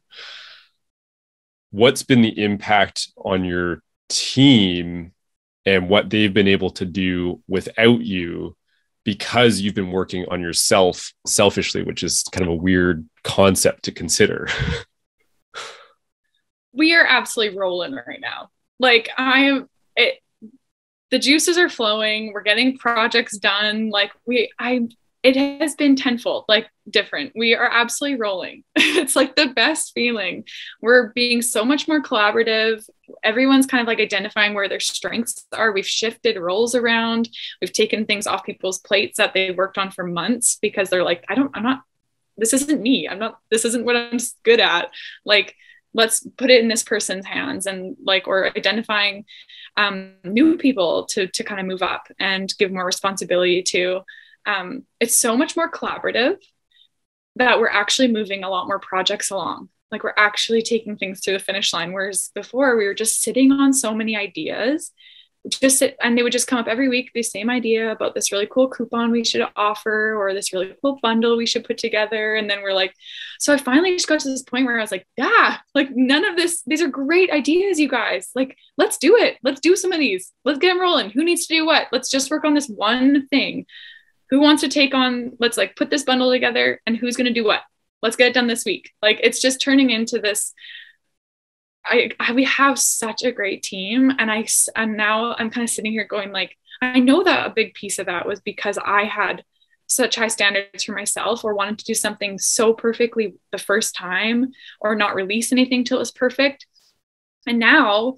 what's been the impact on your team and what they've been able to do without you because you've been working on yourself selfishly which is kind of a weird concept to consider? We are absolutely rolling right now. Like i am it the juices are flowing. We're getting projects done. Like we i it has been tenfold like different. We are absolutely rolling. It's like the best feeling. We're being so much more collaborative. Everyone's kind of like identifying where their strengths are. We've shifted roles around. We've taken things off people's plates that they worked on for months because they're like i don't i'm not this isn't me. I'm not this isn't what i'm good at. Like let's put it in this person's hands and like or identifying um, new people to to kind of move up and give more responsibility to. Um, it's so much more collaborative that we're actually moving a lot more projects along. like we're actually taking things to the finish line whereas before we were just sitting on so many ideas just sit, and they would just come up every week the same idea about this really cool coupon we should offer or this really cool bundle we should put together. And then we're like so i finally just got to this point where i was like yeah like none of this these are great ideas you guys. Like let's do it. Let's do some of these. Let's get them rolling. Who needs to do what? Let's just work on this one thing who wants to take on let's like put this bundle together and who's going to do what? Let's get it done this week. Like it's just turning into this I, I, we have such a great team and i and now i'm kind of sitting here going like i know that a big piece of that was because i had such high standards for myself or wanted to do something so perfectly the first time or not release anything till it was perfect. And now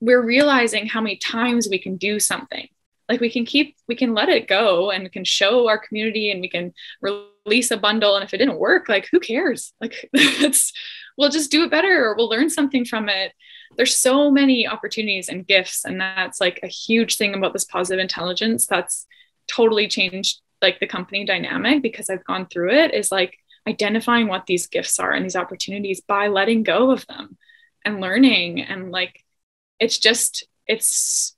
we're realizing how many times we can do something like we can keep we can let it go and can show our community and we can release a bundle. And if it didn't work like who cares? Like it's we'll just do it better or we'll learn something from it. There's so many opportunities and gifts and that's like a huge thing about this positive intelligence that's totally changed like the company dynamic because i've gone through it is like identifying what these gifts are and these opportunities by letting go of them and learning. And like it's just it's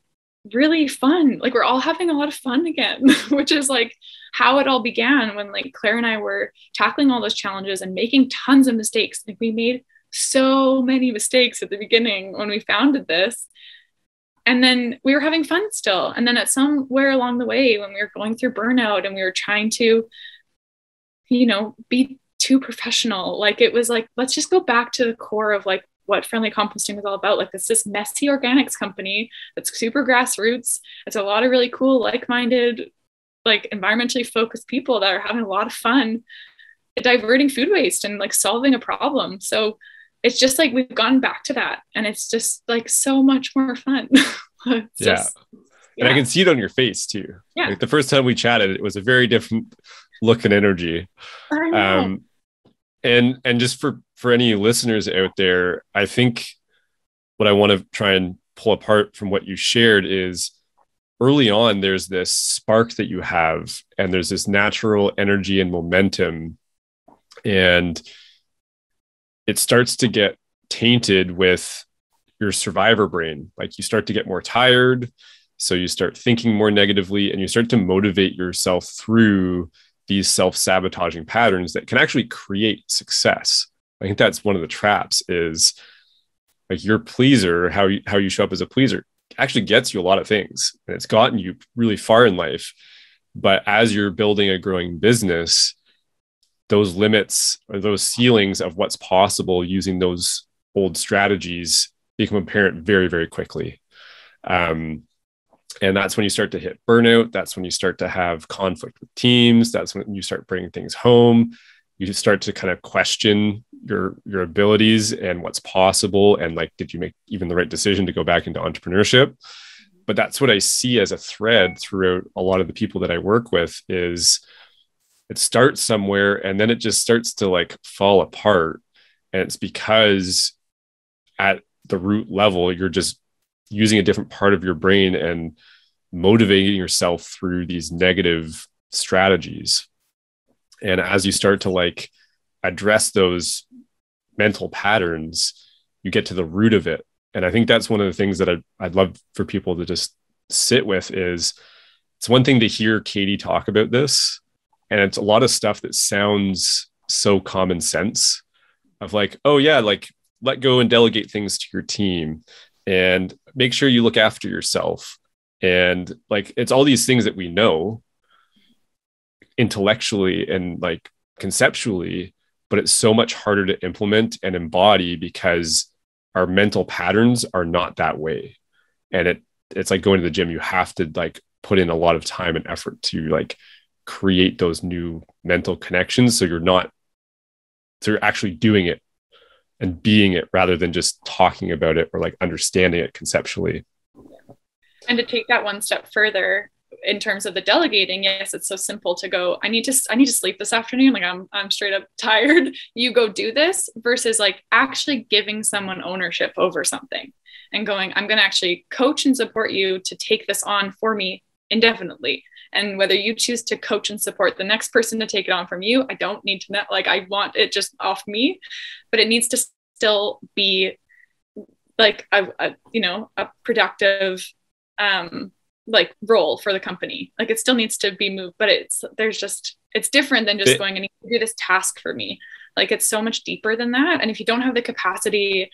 really fun like we're all having a lot of fun again which is like how it all began when like Claire and I were tackling all those challenges and making tons of mistakes. Like we made so many mistakes at the beginning when we founded this. And then we were having fun still. And then at somewhere along the way, when we were going through burnout and we were trying to, you know, be too professional, like it was like, let's just go back to the core of like what friendly composting was all about. Like it's this messy organics company that's super grassroots. It's a lot of really cool, like-minded like environmentally focused people that are having a lot of fun diverting food waste and like solving a problem. So it's just like we've gone back to that and it's just like so much more fun. yeah. Just, yeah. And I can see it on your face too. Yeah. Like the first time we chatted, it was a very different look and energy. Um, and and just for for any listeners out there, I think what I want to try and pull apart from what you shared is early on there's this spark that you have and there's this natural energy and momentum. And it starts to get tainted with your survivor brain. Like you start to get more tired so you start thinking more negatively and you start to motivate yourself through these self-sabotaging patterns that can actually create success i think that's one of the traps is like your pleaser how you how you show up as a pleaser actually gets you a lot of things and it's gotten you really far in life. But as you're building a growing business those limits or those ceilings of what's possible using those old strategies become apparent very very quickly. Um, and that's when you start to hit burnout. That's when you start to have conflict with teams. That's when you start bringing things home you start to kind of question your your abilities and what's possible and like did you make even the right decision to go back into entrepreneurship? But that's what i see as a thread throughout a lot of the people that i work with is it starts somewhere and then it just starts to like fall apart. And it's because at the root level you're just using a different part of your brain and motivating yourself through these negative strategies and as you start to like address those mental patterns you get to the root of it. And i think that's one of the things that I'd, I'd love for people to just sit with is it's one thing to hear katie talk about this and it's a lot of stuff that sounds so common sense of like oh yeah like let go and delegate things to your team and make sure you look after yourself. And like it's all these things that we know intellectually and like conceptually but it's so much harder to implement and embody because our mental patterns are not that way. And it it's like going to the gym. You have to like put in a lot of time and effort to like create those new mental connections so you're not so you're actually doing it and being it rather than just talking about it or like understanding it conceptually. And to take that one step further in terms of the delegating yes it's so simple to go i need to i need to sleep this afternoon. Like i'm i'm straight up tired. You go do this versus like actually giving someone ownership over something and going i'm going to actually coach and support you to take this on for me indefinitely. And whether you choose to coach and support the next person to take it on from you, I don't need to know. Like, I want it just off me, but it needs to still be like a, a you know a productive um like role for the company. Like it still needs to be moved but it's there's just it's different than just it, going and you do this task for me. Like it's so much deeper than that. And if you don't have the capacity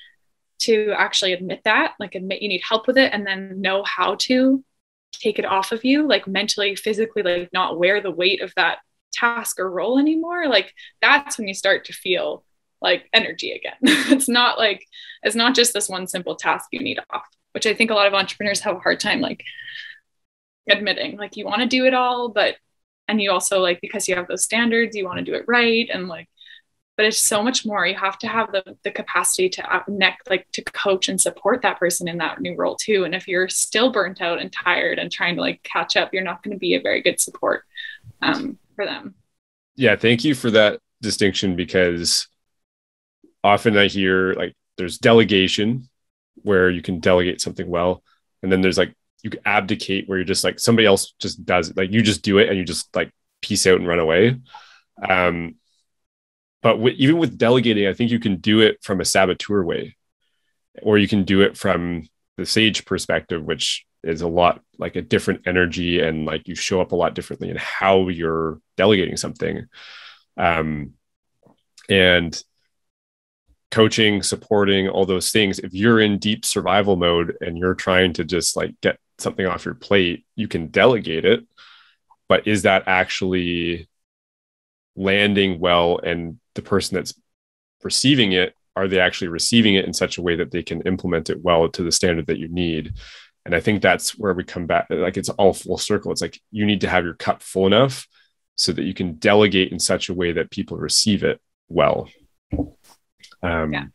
to actually admit that like admit you need help with it and then know how to take it off of you like mentally physically like not wear the weight of that task or role anymore like that's when you start to feel like energy again. It's not like it's not just this one simple task you need off which i think a lot of entrepreneurs have a hard time like admitting like you want to do it all but and you also like because you have those standards you want to do it right and like but it's so much more you have to have the, the capacity to neck like to coach and support that person in that new role too and if you're still burnt out and tired and trying to like catch up you're not going to be a very good support um, for them. Yeah thank you for that distinction because often i hear like there's delegation where you can delegate something well and then there's like you abdicate where you're just like somebody else just does it. Like you just do it and you just like peace out and run away. Um, but w- even with delegating, I think you can do it from a saboteur way, or you can do it from the sage perspective, which is a lot like a different energy and like you show up a lot differently in how you're delegating something. Um, and coaching, supporting all those things. If you're in deep survival mode and you're trying to just like get something off your plate, you can delegate it. But is that actually landing well? And the person that's receiving it, are they actually receiving it in such a way that they can implement it well to the standard that you need? And I think that's where we come back. Like it's all full circle. It's like you need to have your cup full enough so that you can delegate in such a way that people receive it well. Um, yeah.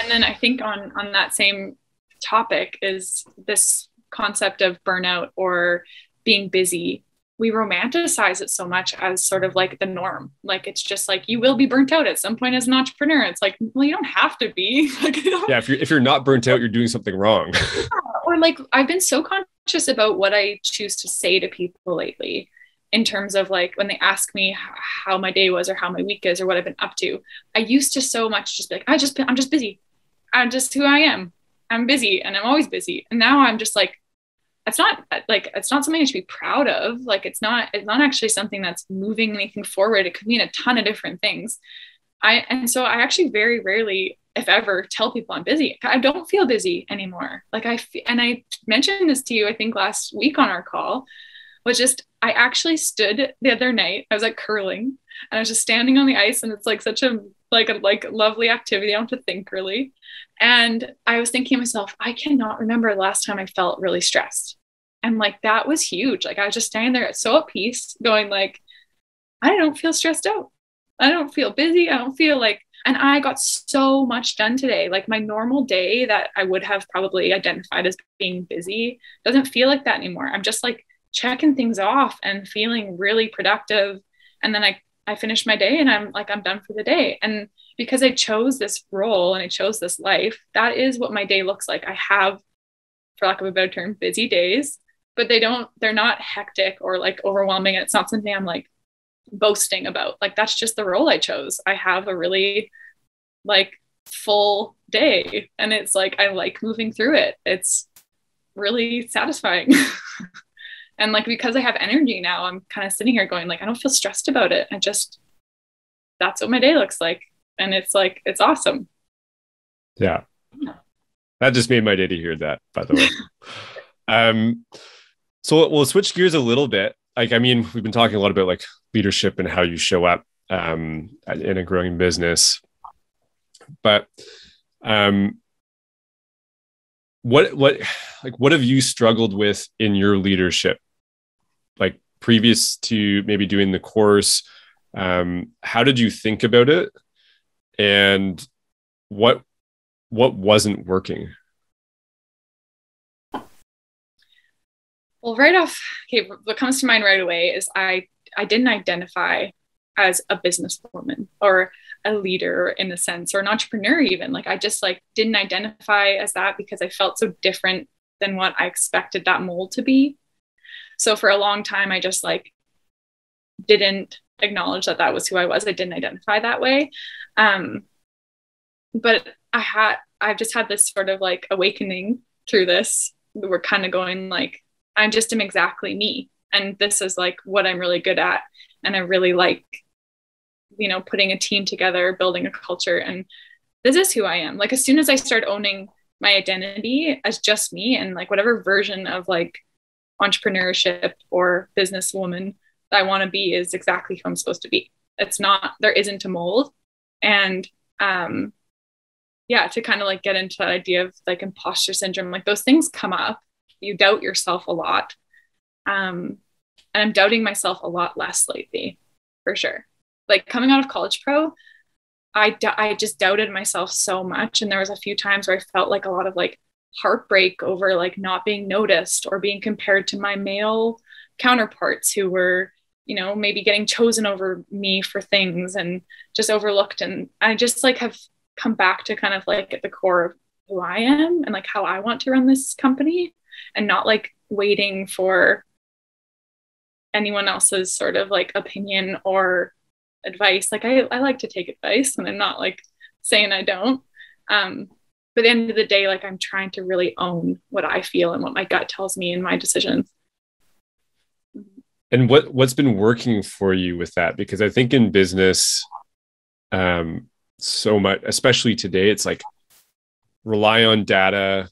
And then I think on on that same topic is this concept of burnout or being busy we romanticize it so much as sort of like the norm. Like it's just like you will be burnt out at some point as an entrepreneur. It's like, well, you don't have to be. yeah, if you're if you're not burnt out, you're doing something wrong. yeah. Or like I've been so conscious about what I choose to say to people lately in terms of like when they ask me how my day was or how my week is or what I've been up to. I used to so much just be like, I just I'm just busy. I'm just who I am. I'm busy and I'm always busy. And now I'm just like, it's not uh, like it's not something I should be proud of. Like it's not it's not actually something that's moving anything forward. It could mean a ton of different things. I and so I actually very rarely, if ever, tell people I'm busy. I don't feel busy anymore. Like I and I mentioned this to you, I think last week on our call, was just I actually stood the other night. I was like curling and I was just standing on the ice and it's like such a like a like lovely activity. I don't have to think really. And I was thinking to myself, I cannot remember the last time I felt really stressed. And like that was huge. Like I was just standing there at so at peace, going like, I don't feel stressed out. I don't feel busy. I don't feel like and I got so much done today. Like my normal day that I would have probably identified as being busy doesn't feel like that anymore. I'm just like checking things off and feeling really productive. And then I I finish my day and I'm like I'm done for the day. And because I chose this role and I chose this life, that is what my day looks like. I have, for lack of a better term, busy days, but they don't, they're not hectic or like overwhelming. It's not something I'm like boasting about. Like that's just the role I chose. I have a really like full day and it's like I like moving through it. It's really satisfying. and like because I have energy now, I'm kind of sitting here going like I don't feel stressed about it. I just that's what my day looks like and it's like it's awesome. Yeah. That just made my day to hear that by the way. Um so we'll switch gears a little bit. Like i mean we've been talking a lot about like leadership and how you show up um in a growing business. But um what what like what have you struggled with in your leadership? Like previous to maybe doing the course um how did you think about it and what what wasn't working? Well right off okay what comes to mind right away is i i didn't identify as a businesswoman or a leader in a sense or an entrepreneur even. Like i just like didn't identify as that because i felt so different than what i expected that mold to be. So for a long time, I just like didn't acknowledge that that was who I was. I didn't identify that way. Um, but I had, I've just had this sort of like awakening through this. We're kind of going like, I just am exactly me. And this is like what I'm really good at. And I really like, you know, putting a team together, building a culture. And this is who I am. Like, as soon as I start owning my identity as just me and like whatever version of like entrepreneurship or businesswoman that I want to be is exactly who I'm supposed to be. It's not, there isn't a mold. And um, yeah, to kind of like get into that idea of like imposter syndrome, like those things come up. You doubt yourself a lot. Um, and I'm doubting myself a lot less lately, for sure. Like coming out of college pro, I, I just doubted myself so much. And there was a few times where I felt like a lot of like heartbreak over like not being noticed or being compared to my male counterparts who were you know maybe getting chosen over me for things and just overlooked. And i just like have come back to kind of like at the core of who i am and like how i want to run this company and not like waiting for anyone else's sort of like opinion or advice. Like i, I like to take advice and i'm not like saying i don't. Um but at the end of the day like i'm trying to really own what i feel and what my gut tells me in my decisions and what what's been working for you with that? Because i think in business um so much especially today it's like rely on data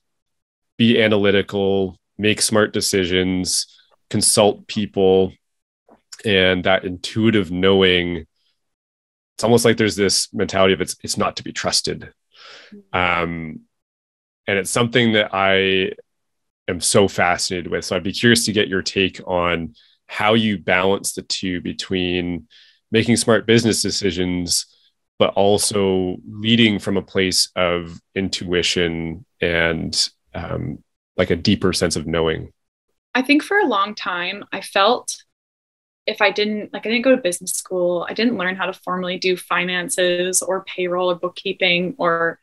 be analytical make smart decisions consult people and that intuitive knowing it's almost like there's this mentality of it's it's not to be trusted. Um and it's something that i am so fascinated with. So i'd be curious to get your take on how you balance the two between making smart business decisions but also leading from a place of intuition and um, like a deeper sense of knowing. I think for a long time i felt if i didn't like i didn't go to business school i didn't learn how to formally do finances or payroll or bookkeeping or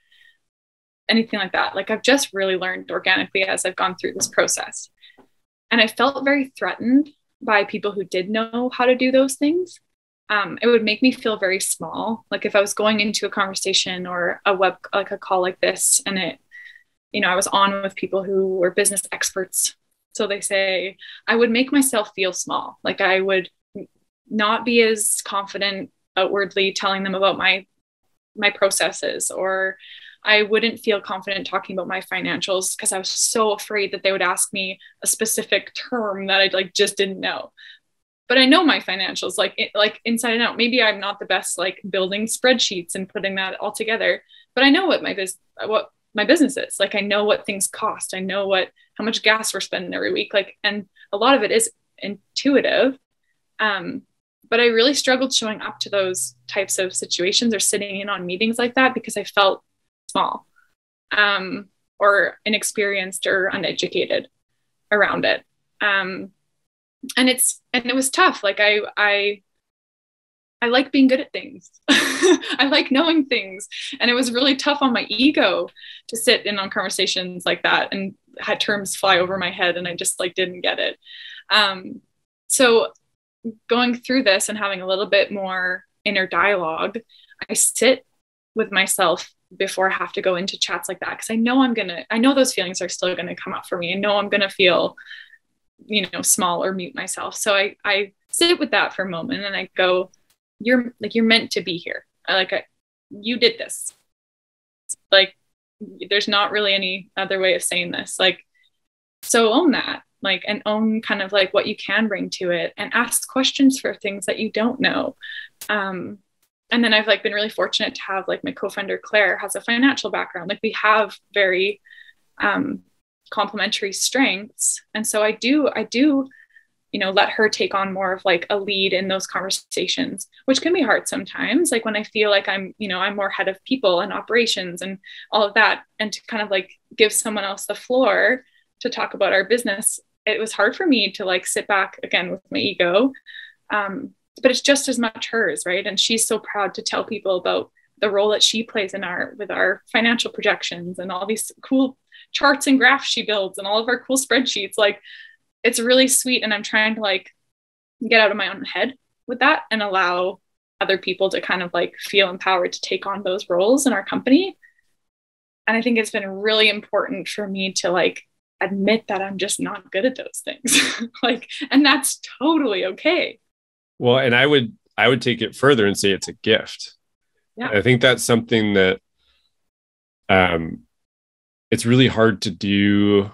anything like that. Like i've just really learned organically as i've gone through this process. And i felt very threatened by people who did know how to do those things, um, it would make me feel very small. Like if I was going into a conversation or a web, like a call like this, and it, you know, I was on with people who were business experts. So they say, I would make myself feel small. Like I would not be as confident outwardly telling them about my my processes or I wouldn't feel confident talking about my financials because I was so afraid that they would ask me a specific term that I like just didn't know. But I know my financials like like inside and out. Maybe I'm not the best like building spreadsheets and putting that all together, but I know what my business what my business is. Like I know what things cost. I know what how much gas we're spending every week. Like and a lot of it is intuitive. Um, but I really struggled showing up to those types of situations or sitting in on meetings like that because I felt small um, or inexperienced or uneducated around it. Um, and it's and it was tough. Like I I I like being good at things. I like knowing things. And it was really tough on my ego to sit in on conversations like that and had terms fly over my head and I just like didn't get it. Um, so going through this and having a little bit more inner dialogue, I sit with myself before I have to go into chats like that because I know I'm gonna I know those feelings are still gonna come up for me. I know I'm gonna feel you know small or mute myself. So I I sit with that for a moment and I go, you're like you're meant to be here. I like I, you did this. Like there's not really any other way of saying this. Like so own that like and own kind of like what you can bring to it and ask questions for things that you don't know um and then I've like been really fortunate to have like my co-founder Claire has a financial background. Like we have very um, complementary strengths, and so I do I do you know let her take on more of like a lead in those conversations which can be hard sometimes. Like when i feel like i'm you know i'm more head of people and operations and all of that and to kind of like give someone else the floor to talk about our business it was hard for me to like sit back again with my ego. Um, but it's just as much hers, right? And she's so proud to tell people about the role that she plays in our with our financial projections and all these cool charts and graphs she builds and all of our cool spreadsheets. Like it's really sweet and i'm trying to like get out of my own head with that and allow other people to kind of like feel empowered to take on those roles in our company and i think it's been really important for me to like admit that i'm just not good at those things like and that's totally okay well and i would i would take it further and say it's a gift. Yeah. i think that's something that um it's really hard to do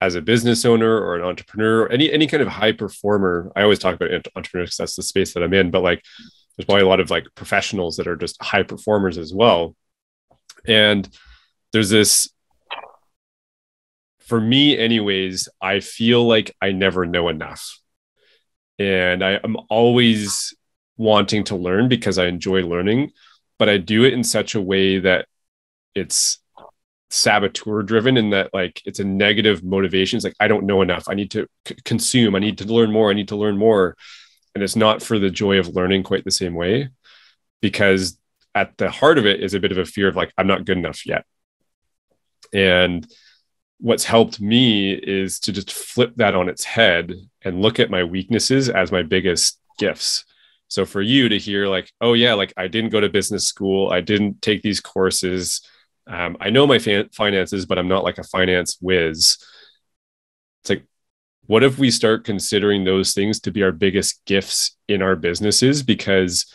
as a business owner or an entrepreneur or any any kind of high performer. I always talk about entrepreneurs because that's the space that i'm in but like there's probably a lot of like professionals that are just high performers as well. And there's this for me anyways i feel like i never know enough and i am always wanting to learn because i enjoy learning but i do it in such a way that it's saboteur driven in that like it's a negative motivation. It's like i don't know enough. I need to c- consume. I need to learn more. I need to learn more. And it's not for the joy of learning quite the same way because at the heart of it is a bit of a fear of like i'm not good enough yet. And what's helped me is to just flip that on its head and look at my weaknesses as my biggest gifts so for you to hear like oh yeah like i didn't go to business school i didn't take these courses um, I know my finances, but I'm not like a finance whiz. It's like, what if we start considering those things to be our biggest gifts in our businesses? Because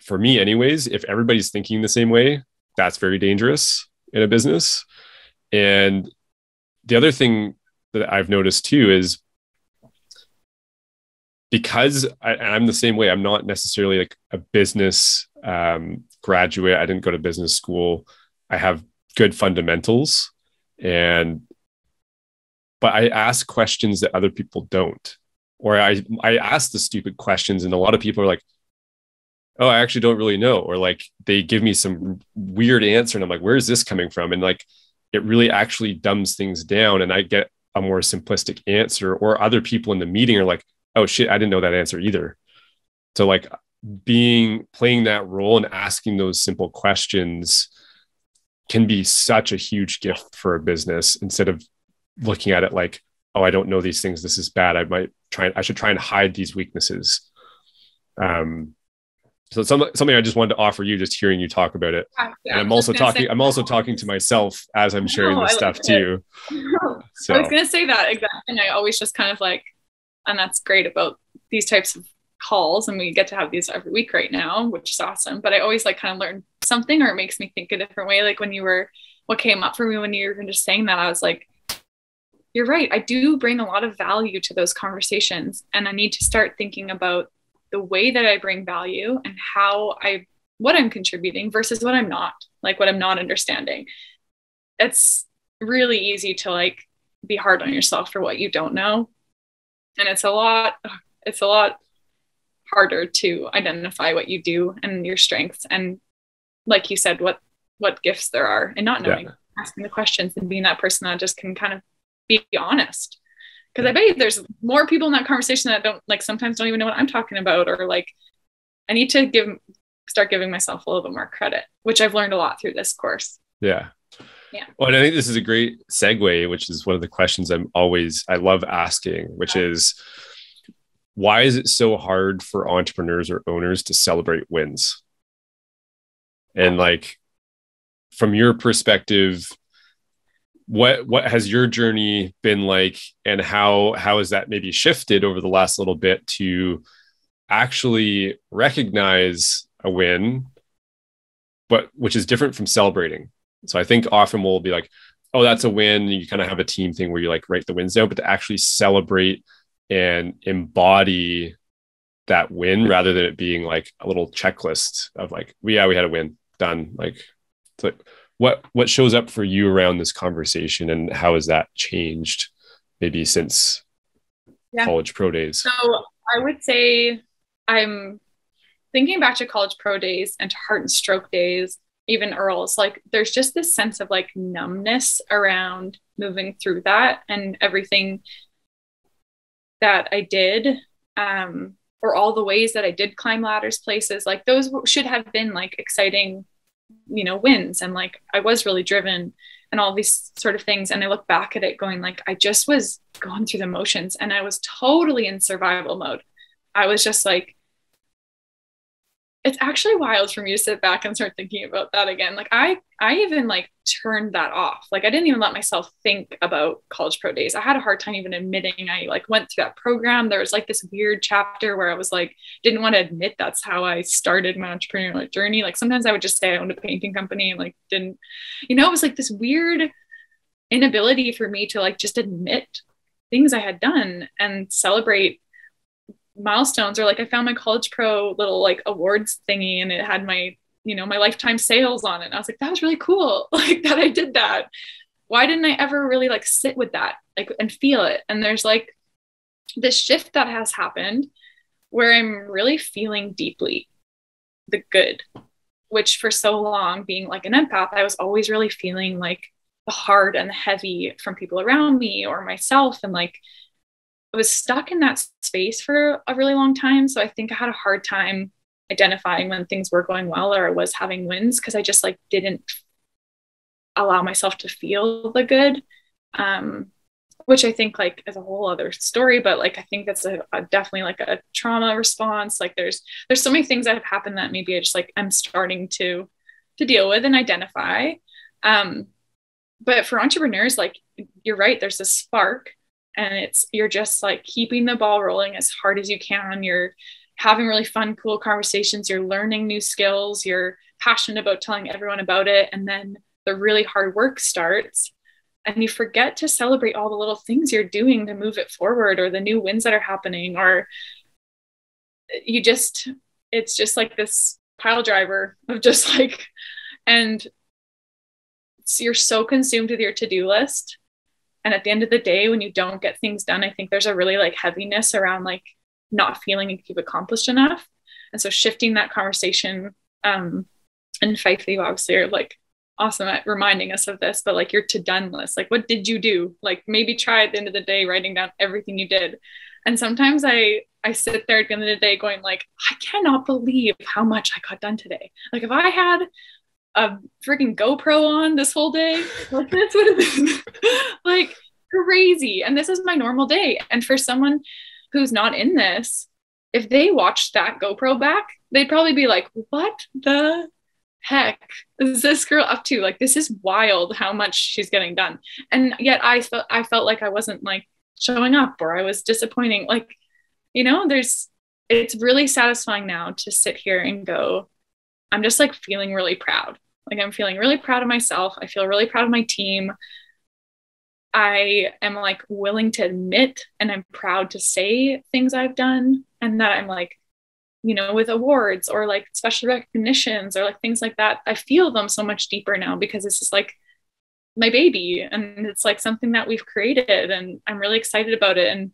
for me, anyways, if everybody's thinking the same way, that's very dangerous in a business. And the other thing that I've noticed too is because I, am the same way, I'm not necessarily like a business um, graduate. I didn't go to business school. I have good fundamentals and but I ask questions that other people don't. Or I I ask the stupid questions and a lot of people are like, oh, I actually don't really know. Or like they give me some weird answer and I'm like, where is this coming from? And like it really actually dumbs things down and I get a more simplistic answer. Or other people in the meeting are like, oh shit, I didn't know that answer either. So like being playing that role and asking those simple questions can be such a huge gift for a business instead of looking at it like oh i don't know these things this is bad i might try i should try and hide these weaknesses um so some, something i just wanted to offer you just hearing you talk about it. Yeah, and i'm also talking say, i'm also talking to myself as i'm sharing no, this stuff too so i was going to say that exactly and i always just kind of like and that's great about these types of calls and we get to have these every week right now which is awesome. But i always like kind of learn something or it makes me think a different way. Like when you were what came up for me when you were just saying that i was like you're right i do bring a lot of value to those conversations and i need to start thinking about the way that i bring value and how i what i'm contributing versus what i'm not like what i'm not understanding. It's really easy to like be hard on yourself for what you don't know. And it's a lot it's a lot harder to identify what you do and your strengths and like you said what what gifts there are and not knowing yeah. asking the questions and being that person that just can kind of be honest because i bet you there's more people in that conversation that don't like sometimes don't even know what i'm talking about or like i need to give start giving myself a little bit more credit which i've learned a lot through this course yeah yeah. Well, and I think this is a great segue, which is one of the questions I'm always I love asking, which is why is it so hard for entrepreneurs or owners to celebrate wins? And like from your perspective, what what has your journey been like and how how has that maybe shifted over the last little bit to actually recognize a win but which is different from celebrating? So i think often we'll be like oh that's a win. You kind of have a team thing where you like write the wins down but to actually celebrate and embody that win rather than it being like a little checklist of like, yeah, we had a win. Done. Like, like what, what shows up for you around this conversation and how has that changed maybe since yeah. college pro days? So I would say I'm thinking back to college pro days and to heart and stroke days, even Earls, like there's just this sense of like numbness around moving through that and everything that I did, um, or all the ways that I did climb ladders places, like those should have been like exciting you know, wins and like I was really driven and all these sort of things. And I look back at it going like I just was going through the motions and I was totally in survival mode. I was just like, it's actually wild for me to sit back and start thinking about that again. Like I I even like turned that off. Like I didn't even let myself think about college pro days. I had a hard time even admitting I like went through that program. There was like this weird chapter where I was like didn't want to admit that's how I started my entrepreneurial journey. Like sometimes I would just say I owned a painting company and like didn't you know, it was like this weird inability for me to like just admit things I had done and celebrate milestones or like I found my college pro little like awards thingy and it had my you know my lifetime sales on it. And I was like that was really cool like that I did that. Why didn't I ever really like sit with that like and feel it? And there's like this shift that has happened where I'm really feeling deeply the good which for so long being like an empath I was always really feeling like the hard and the heavy from people around me or myself and like I was stuck in that space for a really long time. So I think I had a hard time identifying when things were going well or I was having wins because I just like didn't allow myself to feel the good. Um, which I think like is a whole other story, but like I think that's a, a, definitely like a trauma response. Like there's there's so many things that have happened that maybe I just like I'm starting to to deal with and identify. Um, but for entrepreneurs, like you're right, there's a spark and it's you're just like keeping the ball rolling as hard as you can. You're having really fun cool conversations. You're learning new skills. You're passionate about telling everyone about it. And then the really hard work starts and you forget to celebrate all the little things you're doing to move it forward or the new wins that are happening or eh, you just it's just like this pile driver of just like and you're so consumed with your to-do list and at the end of the day when you don't get things done i think there's a really like heaviness around like not feeling like you've accomplished enough. And so shifting that conversation um and Fyfe you obviously are like awesome at reminding us of this but like your to done list like what did you do? Like maybe try at the end of the day writing down everything you did. And sometimes i i sit there at the end of the day going like i cannot believe how much i got done today. Like if i had a freaking GoPro on this whole day. Like this would have like crazy. And this is my normal day. And for someone who's not in this, if they watched that GoPro back, they'd probably be like, what the heck is this girl up to? Like, this is wild how much she's getting done. And yet I felt I felt like I wasn't like showing up or I was disappointing. Like, you know, there's it's really satisfying now to sit here and go, I'm just like feeling really proud. Like I'm feeling really proud of myself. I feel really proud of my team. I am like willing to admit and I'm proud to say things I've done and that I'm like, you know, with awards or like special recognitions or like things like that. I feel them so much deeper now because it's just like my baby and it's like something that we've created and I'm really excited about it. And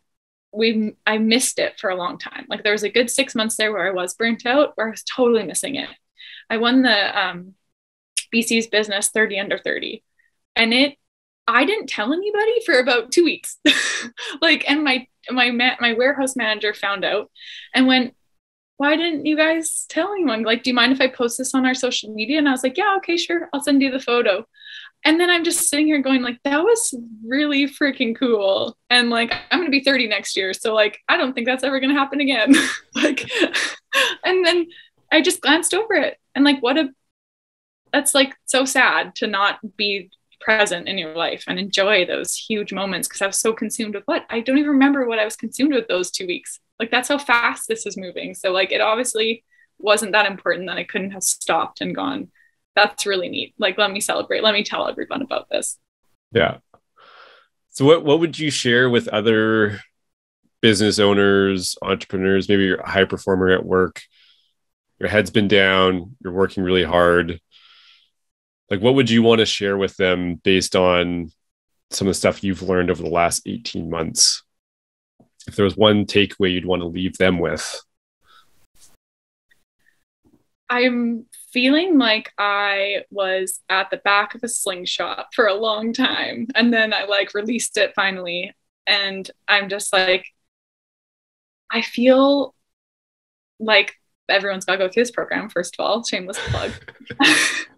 we I missed it for a long time. Like there was a good six months there where I was burnt out, where I was totally missing it. I won the um, BC's business 30 under 30. And it, I didn't tell anybody for about two weeks. like, and my, my, ma- my warehouse manager found out and went, why didn't you guys tell anyone? Like, do you mind if I post this on our social media? And I was like, yeah, okay, sure. I'll send you the photo. And then I'm just sitting here going like, that was really freaking cool. And like, I'm going to be 30 next year. So like, I don't think that's ever going to happen again. like, and then I just glanced over it and like, what a, that's like so sad to not be present in your life and enjoy those huge moments because I was so consumed with what I don't even remember what I was consumed with those two weeks. Like that's how fast this is moving. So like it obviously wasn't that important that I couldn't have stopped and gone, that's really neat. Like let me celebrate. Let me tell everyone about this. Yeah. So what what would you share with other business owners, entrepreneurs, maybe you're a high performer at work, your head's been down, you're working really hard like what would you want to share with them based on some of the stuff you've learned over the last 18 months? If there was one takeaway you'd want to leave them with. I'm feeling like i was at the back of a slingshot for a long time and then i like released it finally and i'm just like i feel like everyone's got to go through this program first of all. Shameless plug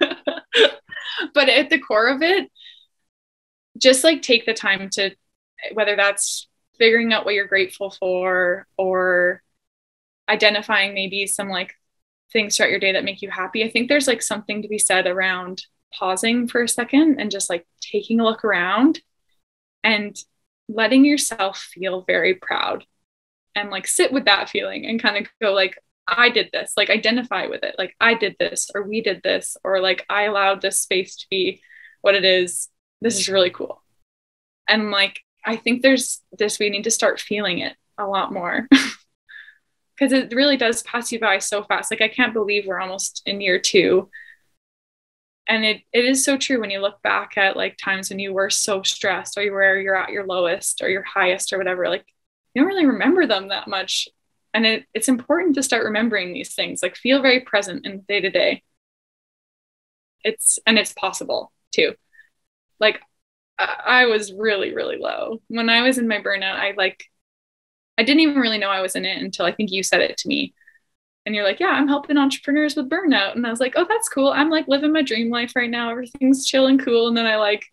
but at the core of it, just like take the time to, whether that's figuring out what you're grateful for or identifying maybe some like things throughout your day that make you happy. I think there's like something to be said around pausing for a second and just like taking a look around and letting yourself feel very proud and like sit with that feeling and kind of go like I did this, like identify with it. Like I did this or we did this or like I allowed this space to be what it is. This is really cool. And like I think there's this we need to start feeling it a lot more. Cuz it really does pass you by so fast. Like I can't believe we're almost in year 2 and it, it is so true when you look back at like times when you were so stressed or you were you're at your lowest or your highest or whatever like you don't really remember them that much and it, it's important to start remembering these things like feel very present in day to day it's and it's possible too like I, I was really really low when i was in my burnout i like i didn't even really know i was in it until i think you said it to me and you're like, yeah, I'm helping entrepreneurs with burnout. And I was like, oh, that's cool. I'm like living my dream life right now. Everything's chill and cool. And then I like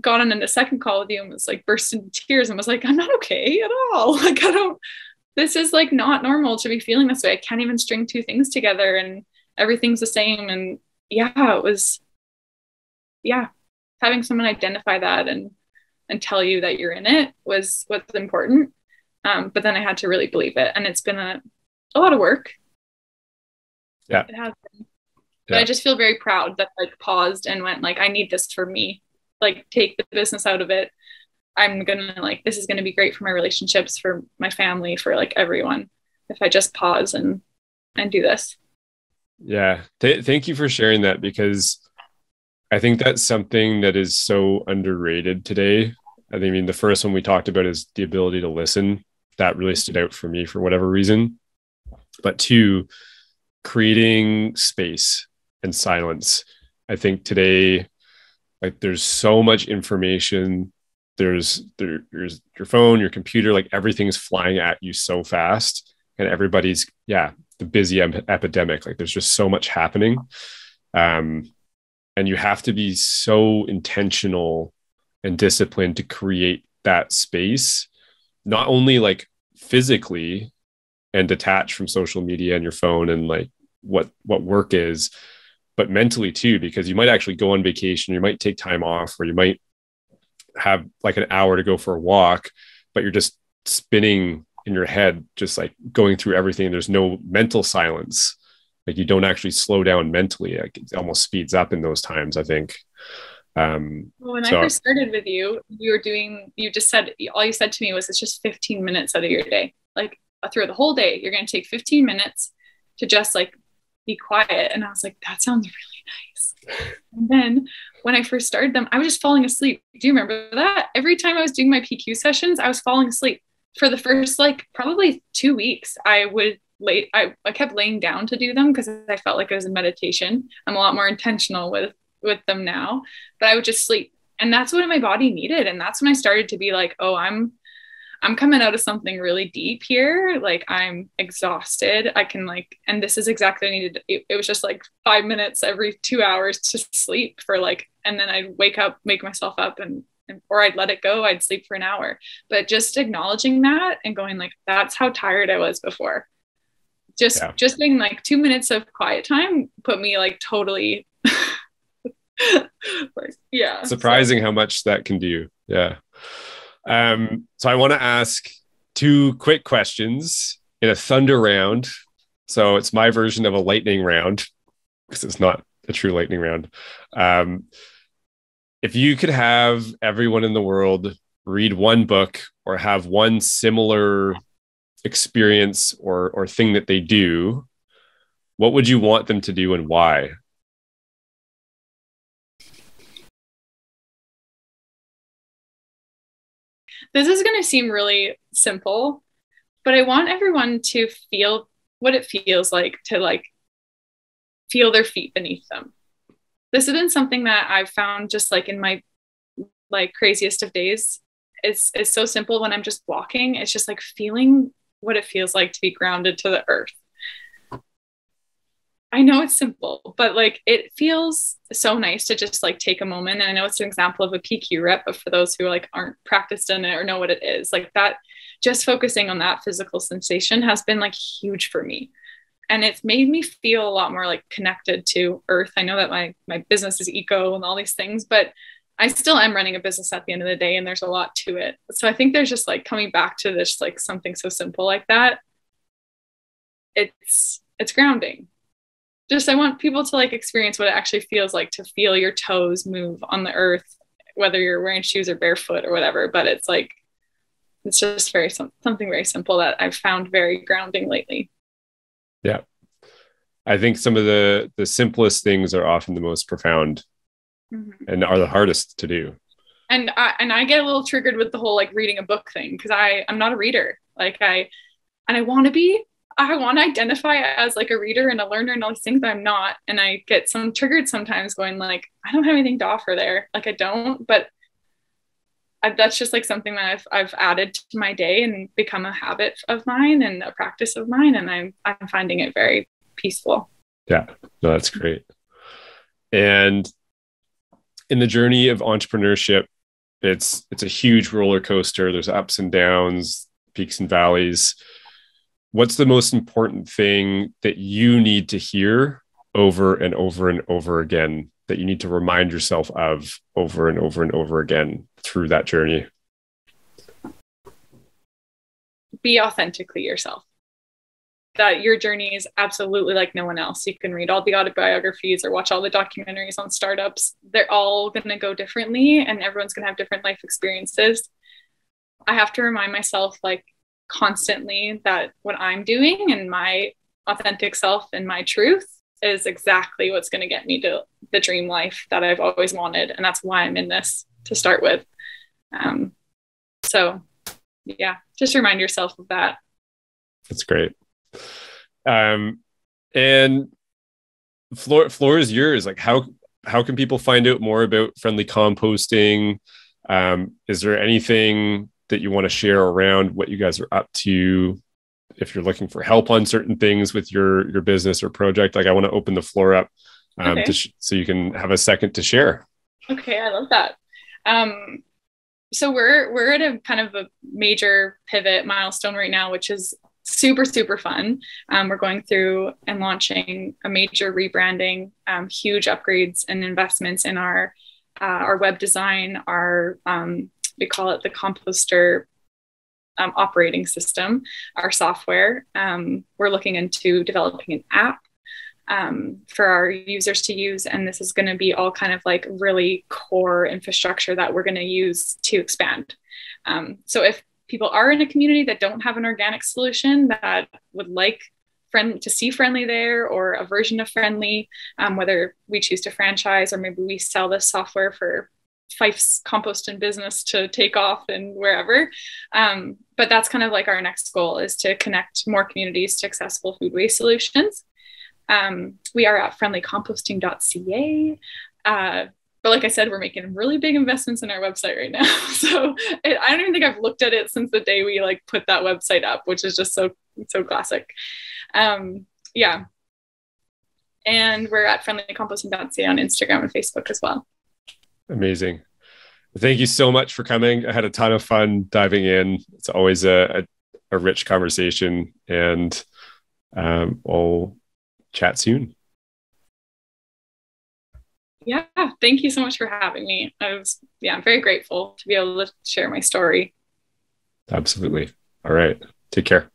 got on in the second call with you and was like burst into tears and was like, I'm not okay at all. Like, I don't, this is like not normal to be feeling this way. I can't even string two things together and everything's the same. And yeah, it was, yeah, having someone identify that and, and tell you that you're in it was what's important. Um, but then I had to really believe it. And it's been a, a lot of work yeah. It has been. But yeah. I just feel very proud that I like, paused and went like, I need this for me. Like take the business out of it. I'm gonna like this is gonna be great for my relationships, for my family, for like everyone. If I just pause and and do this. Yeah. Th- thank you for sharing that because I think that's something that is so underrated today. I mean, the first one we talked about is the ability to listen. That really stood out for me for whatever reason. But two, creating space and silence. I think today, like there's so much information. There's there, there's your phone, your computer, like everything's flying at you so fast, and everybody's yeah the busy ep- epidemic. Like there's just so much happening, um, and you have to be so intentional and disciplined to create that space, not only like physically and detach from social media and your phone and like what what work is but mentally too because you might actually go on vacation you might take time off or you might have like an hour to go for a walk but you're just spinning in your head just like going through everything. There's no mental silence. Like you don't actually slow down mentally. Like it almost speeds up in those times i think. Um well, when so, i first started with you you were doing you just said all you said to me was it's just 15 minutes out of your day. Like through the whole day you're going to take 15 minutes to just like be quiet. And I was like, that sounds really nice. And then when I first started them, I was just falling asleep. Do you remember that? Every time I was doing my PQ sessions, I was falling asleep. For the first like probably two weeks, I would lay I, I kept laying down to do them because I felt like it was a meditation. I'm a lot more intentional with with them now, but I would just sleep. And that's what my body needed. And that's when I started to be like, oh, I'm I'm coming out of something really deep here. Like I'm exhausted. I can like, and this is exactly what I needed. It, it was just like five minutes every two hours to sleep for like, and then I'd wake up, make myself up and, and or I'd let it go. I'd sleep for an hour, but just acknowledging that and going like, that's how tired I was before. Just, yeah. just being like two minutes of quiet time put me like totally like, yeah. Surprising so. how much that can do. Yeah. Um, so I want to ask two quick questions in a thunder round. So it's my version of a lightning round because it's not a true lightning round. Um, if you could have everyone in the world read one book or have one similar experience or or thing that they do, what would you want them to do and why? This is going to seem really simple, but I want everyone to feel what it feels like to like feel their feet beneath them. This has been something that I've found just like in my like craziest of days. It's it's so simple when I'm just walking. It's just like feeling what it feels like to be grounded to the earth. I know it's simple, but like it feels so nice to just like take a moment. And I know it's an example of a PQ rep, but for those who like aren't practiced in it or know what it is, like that, just focusing on that physical sensation has been like huge for me. And it's made me feel a lot more like connected to earth. I know that my my business is eco and all these things, but I still am running a business at the end of the day and there's a lot to it. So I think there's just like coming back to this like something so simple like that. It's it's grounding just I want people to like experience what it actually feels like to feel your toes move on the earth, whether you're wearing shoes or barefoot or whatever. But it's like it's just very something very simple that I've found very grounding lately. Yeah. I think some of the the simplest things are often the most profound mm-hmm. and are the hardest to do. And I and I get a little triggered with the whole like reading a book thing because I I'm not a reader. Like I and I want to be, I want to identify as like a reader and a learner and all these things, but I'm not. And I get some triggered sometimes going like, I don't have anything to offer there. Like I don't, but I, that's just like something that I've, I've added to my day and become a habit of mine and a practice of mine. And I'm, I'm finding it very peaceful. Yeah, no, that's great. And in the journey of entrepreneurship, it's, it's a huge roller coaster. There's ups and downs, peaks and valleys what's the most important thing that you need to hear over and over and over again that you need to remind yourself of over and over and over again through that journey? Be authentically yourself. That your journey is absolutely like no one else. You can read all the autobiographies or watch all the documentaries on startups. They're all going to go differently, and everyone's going to have different life experiences. I have to remind myself, like, constantly that what I'm doing and my authentic self and my truth is exactly what's going to get me to the dream life that I've always wanted. And that's why I'm in this to start with. Um, so, yeah, just remind yourself of that. That's great. Um, and floor floor is yours. Like how how can people find out more about friendly composting? Um, is there anything that you want to share around what you guys are up to if you're looking for help on certain things with your your business or project like i want to open the floor up um, okay. sh- so you can have a second to share. Okay i love that. Um, so we're we're at a kind of a major pivot milestone right now which is super super fun. Um, we're going through and launching a major rebranding um, huge upgrades and investments in our uh, our web design our um, we call it the composter um, operating system, our software. Um, we're looking into developing an app um, for our users to use. And this is going to be all kind of like really core infrastructure that we're going to use to expand. Um, so if people are in a community that don't have an organic solution that would like friend to see friendly there or a version of friendly, um, whether we choose to franchise or maybe we sell this software for Fyfe's compost and business to take off and wherever. Um, but that's kind of like our next goal is to connect more communities to accessible food waste solutions. Um, we are at friendlycomposting.ca. Uh, but like I said, we're making really big investments in our website right now. So it, I don't even think I've looked at it since the day we like put that website up, which is just so so classic. Um, yeah. And we're at Friendly Composting friendlycomposting.ca on Instagram and Facebook as well. Amazing. Thank you so much for coming. I had a ton of fun diving in. It's always a, a, a rich conversation, and um, we'll chat soon. Yeah, thank you so much for having me. I was, yeah, I'm very grateful to be able to share my story. Absolutely. All right. Take care.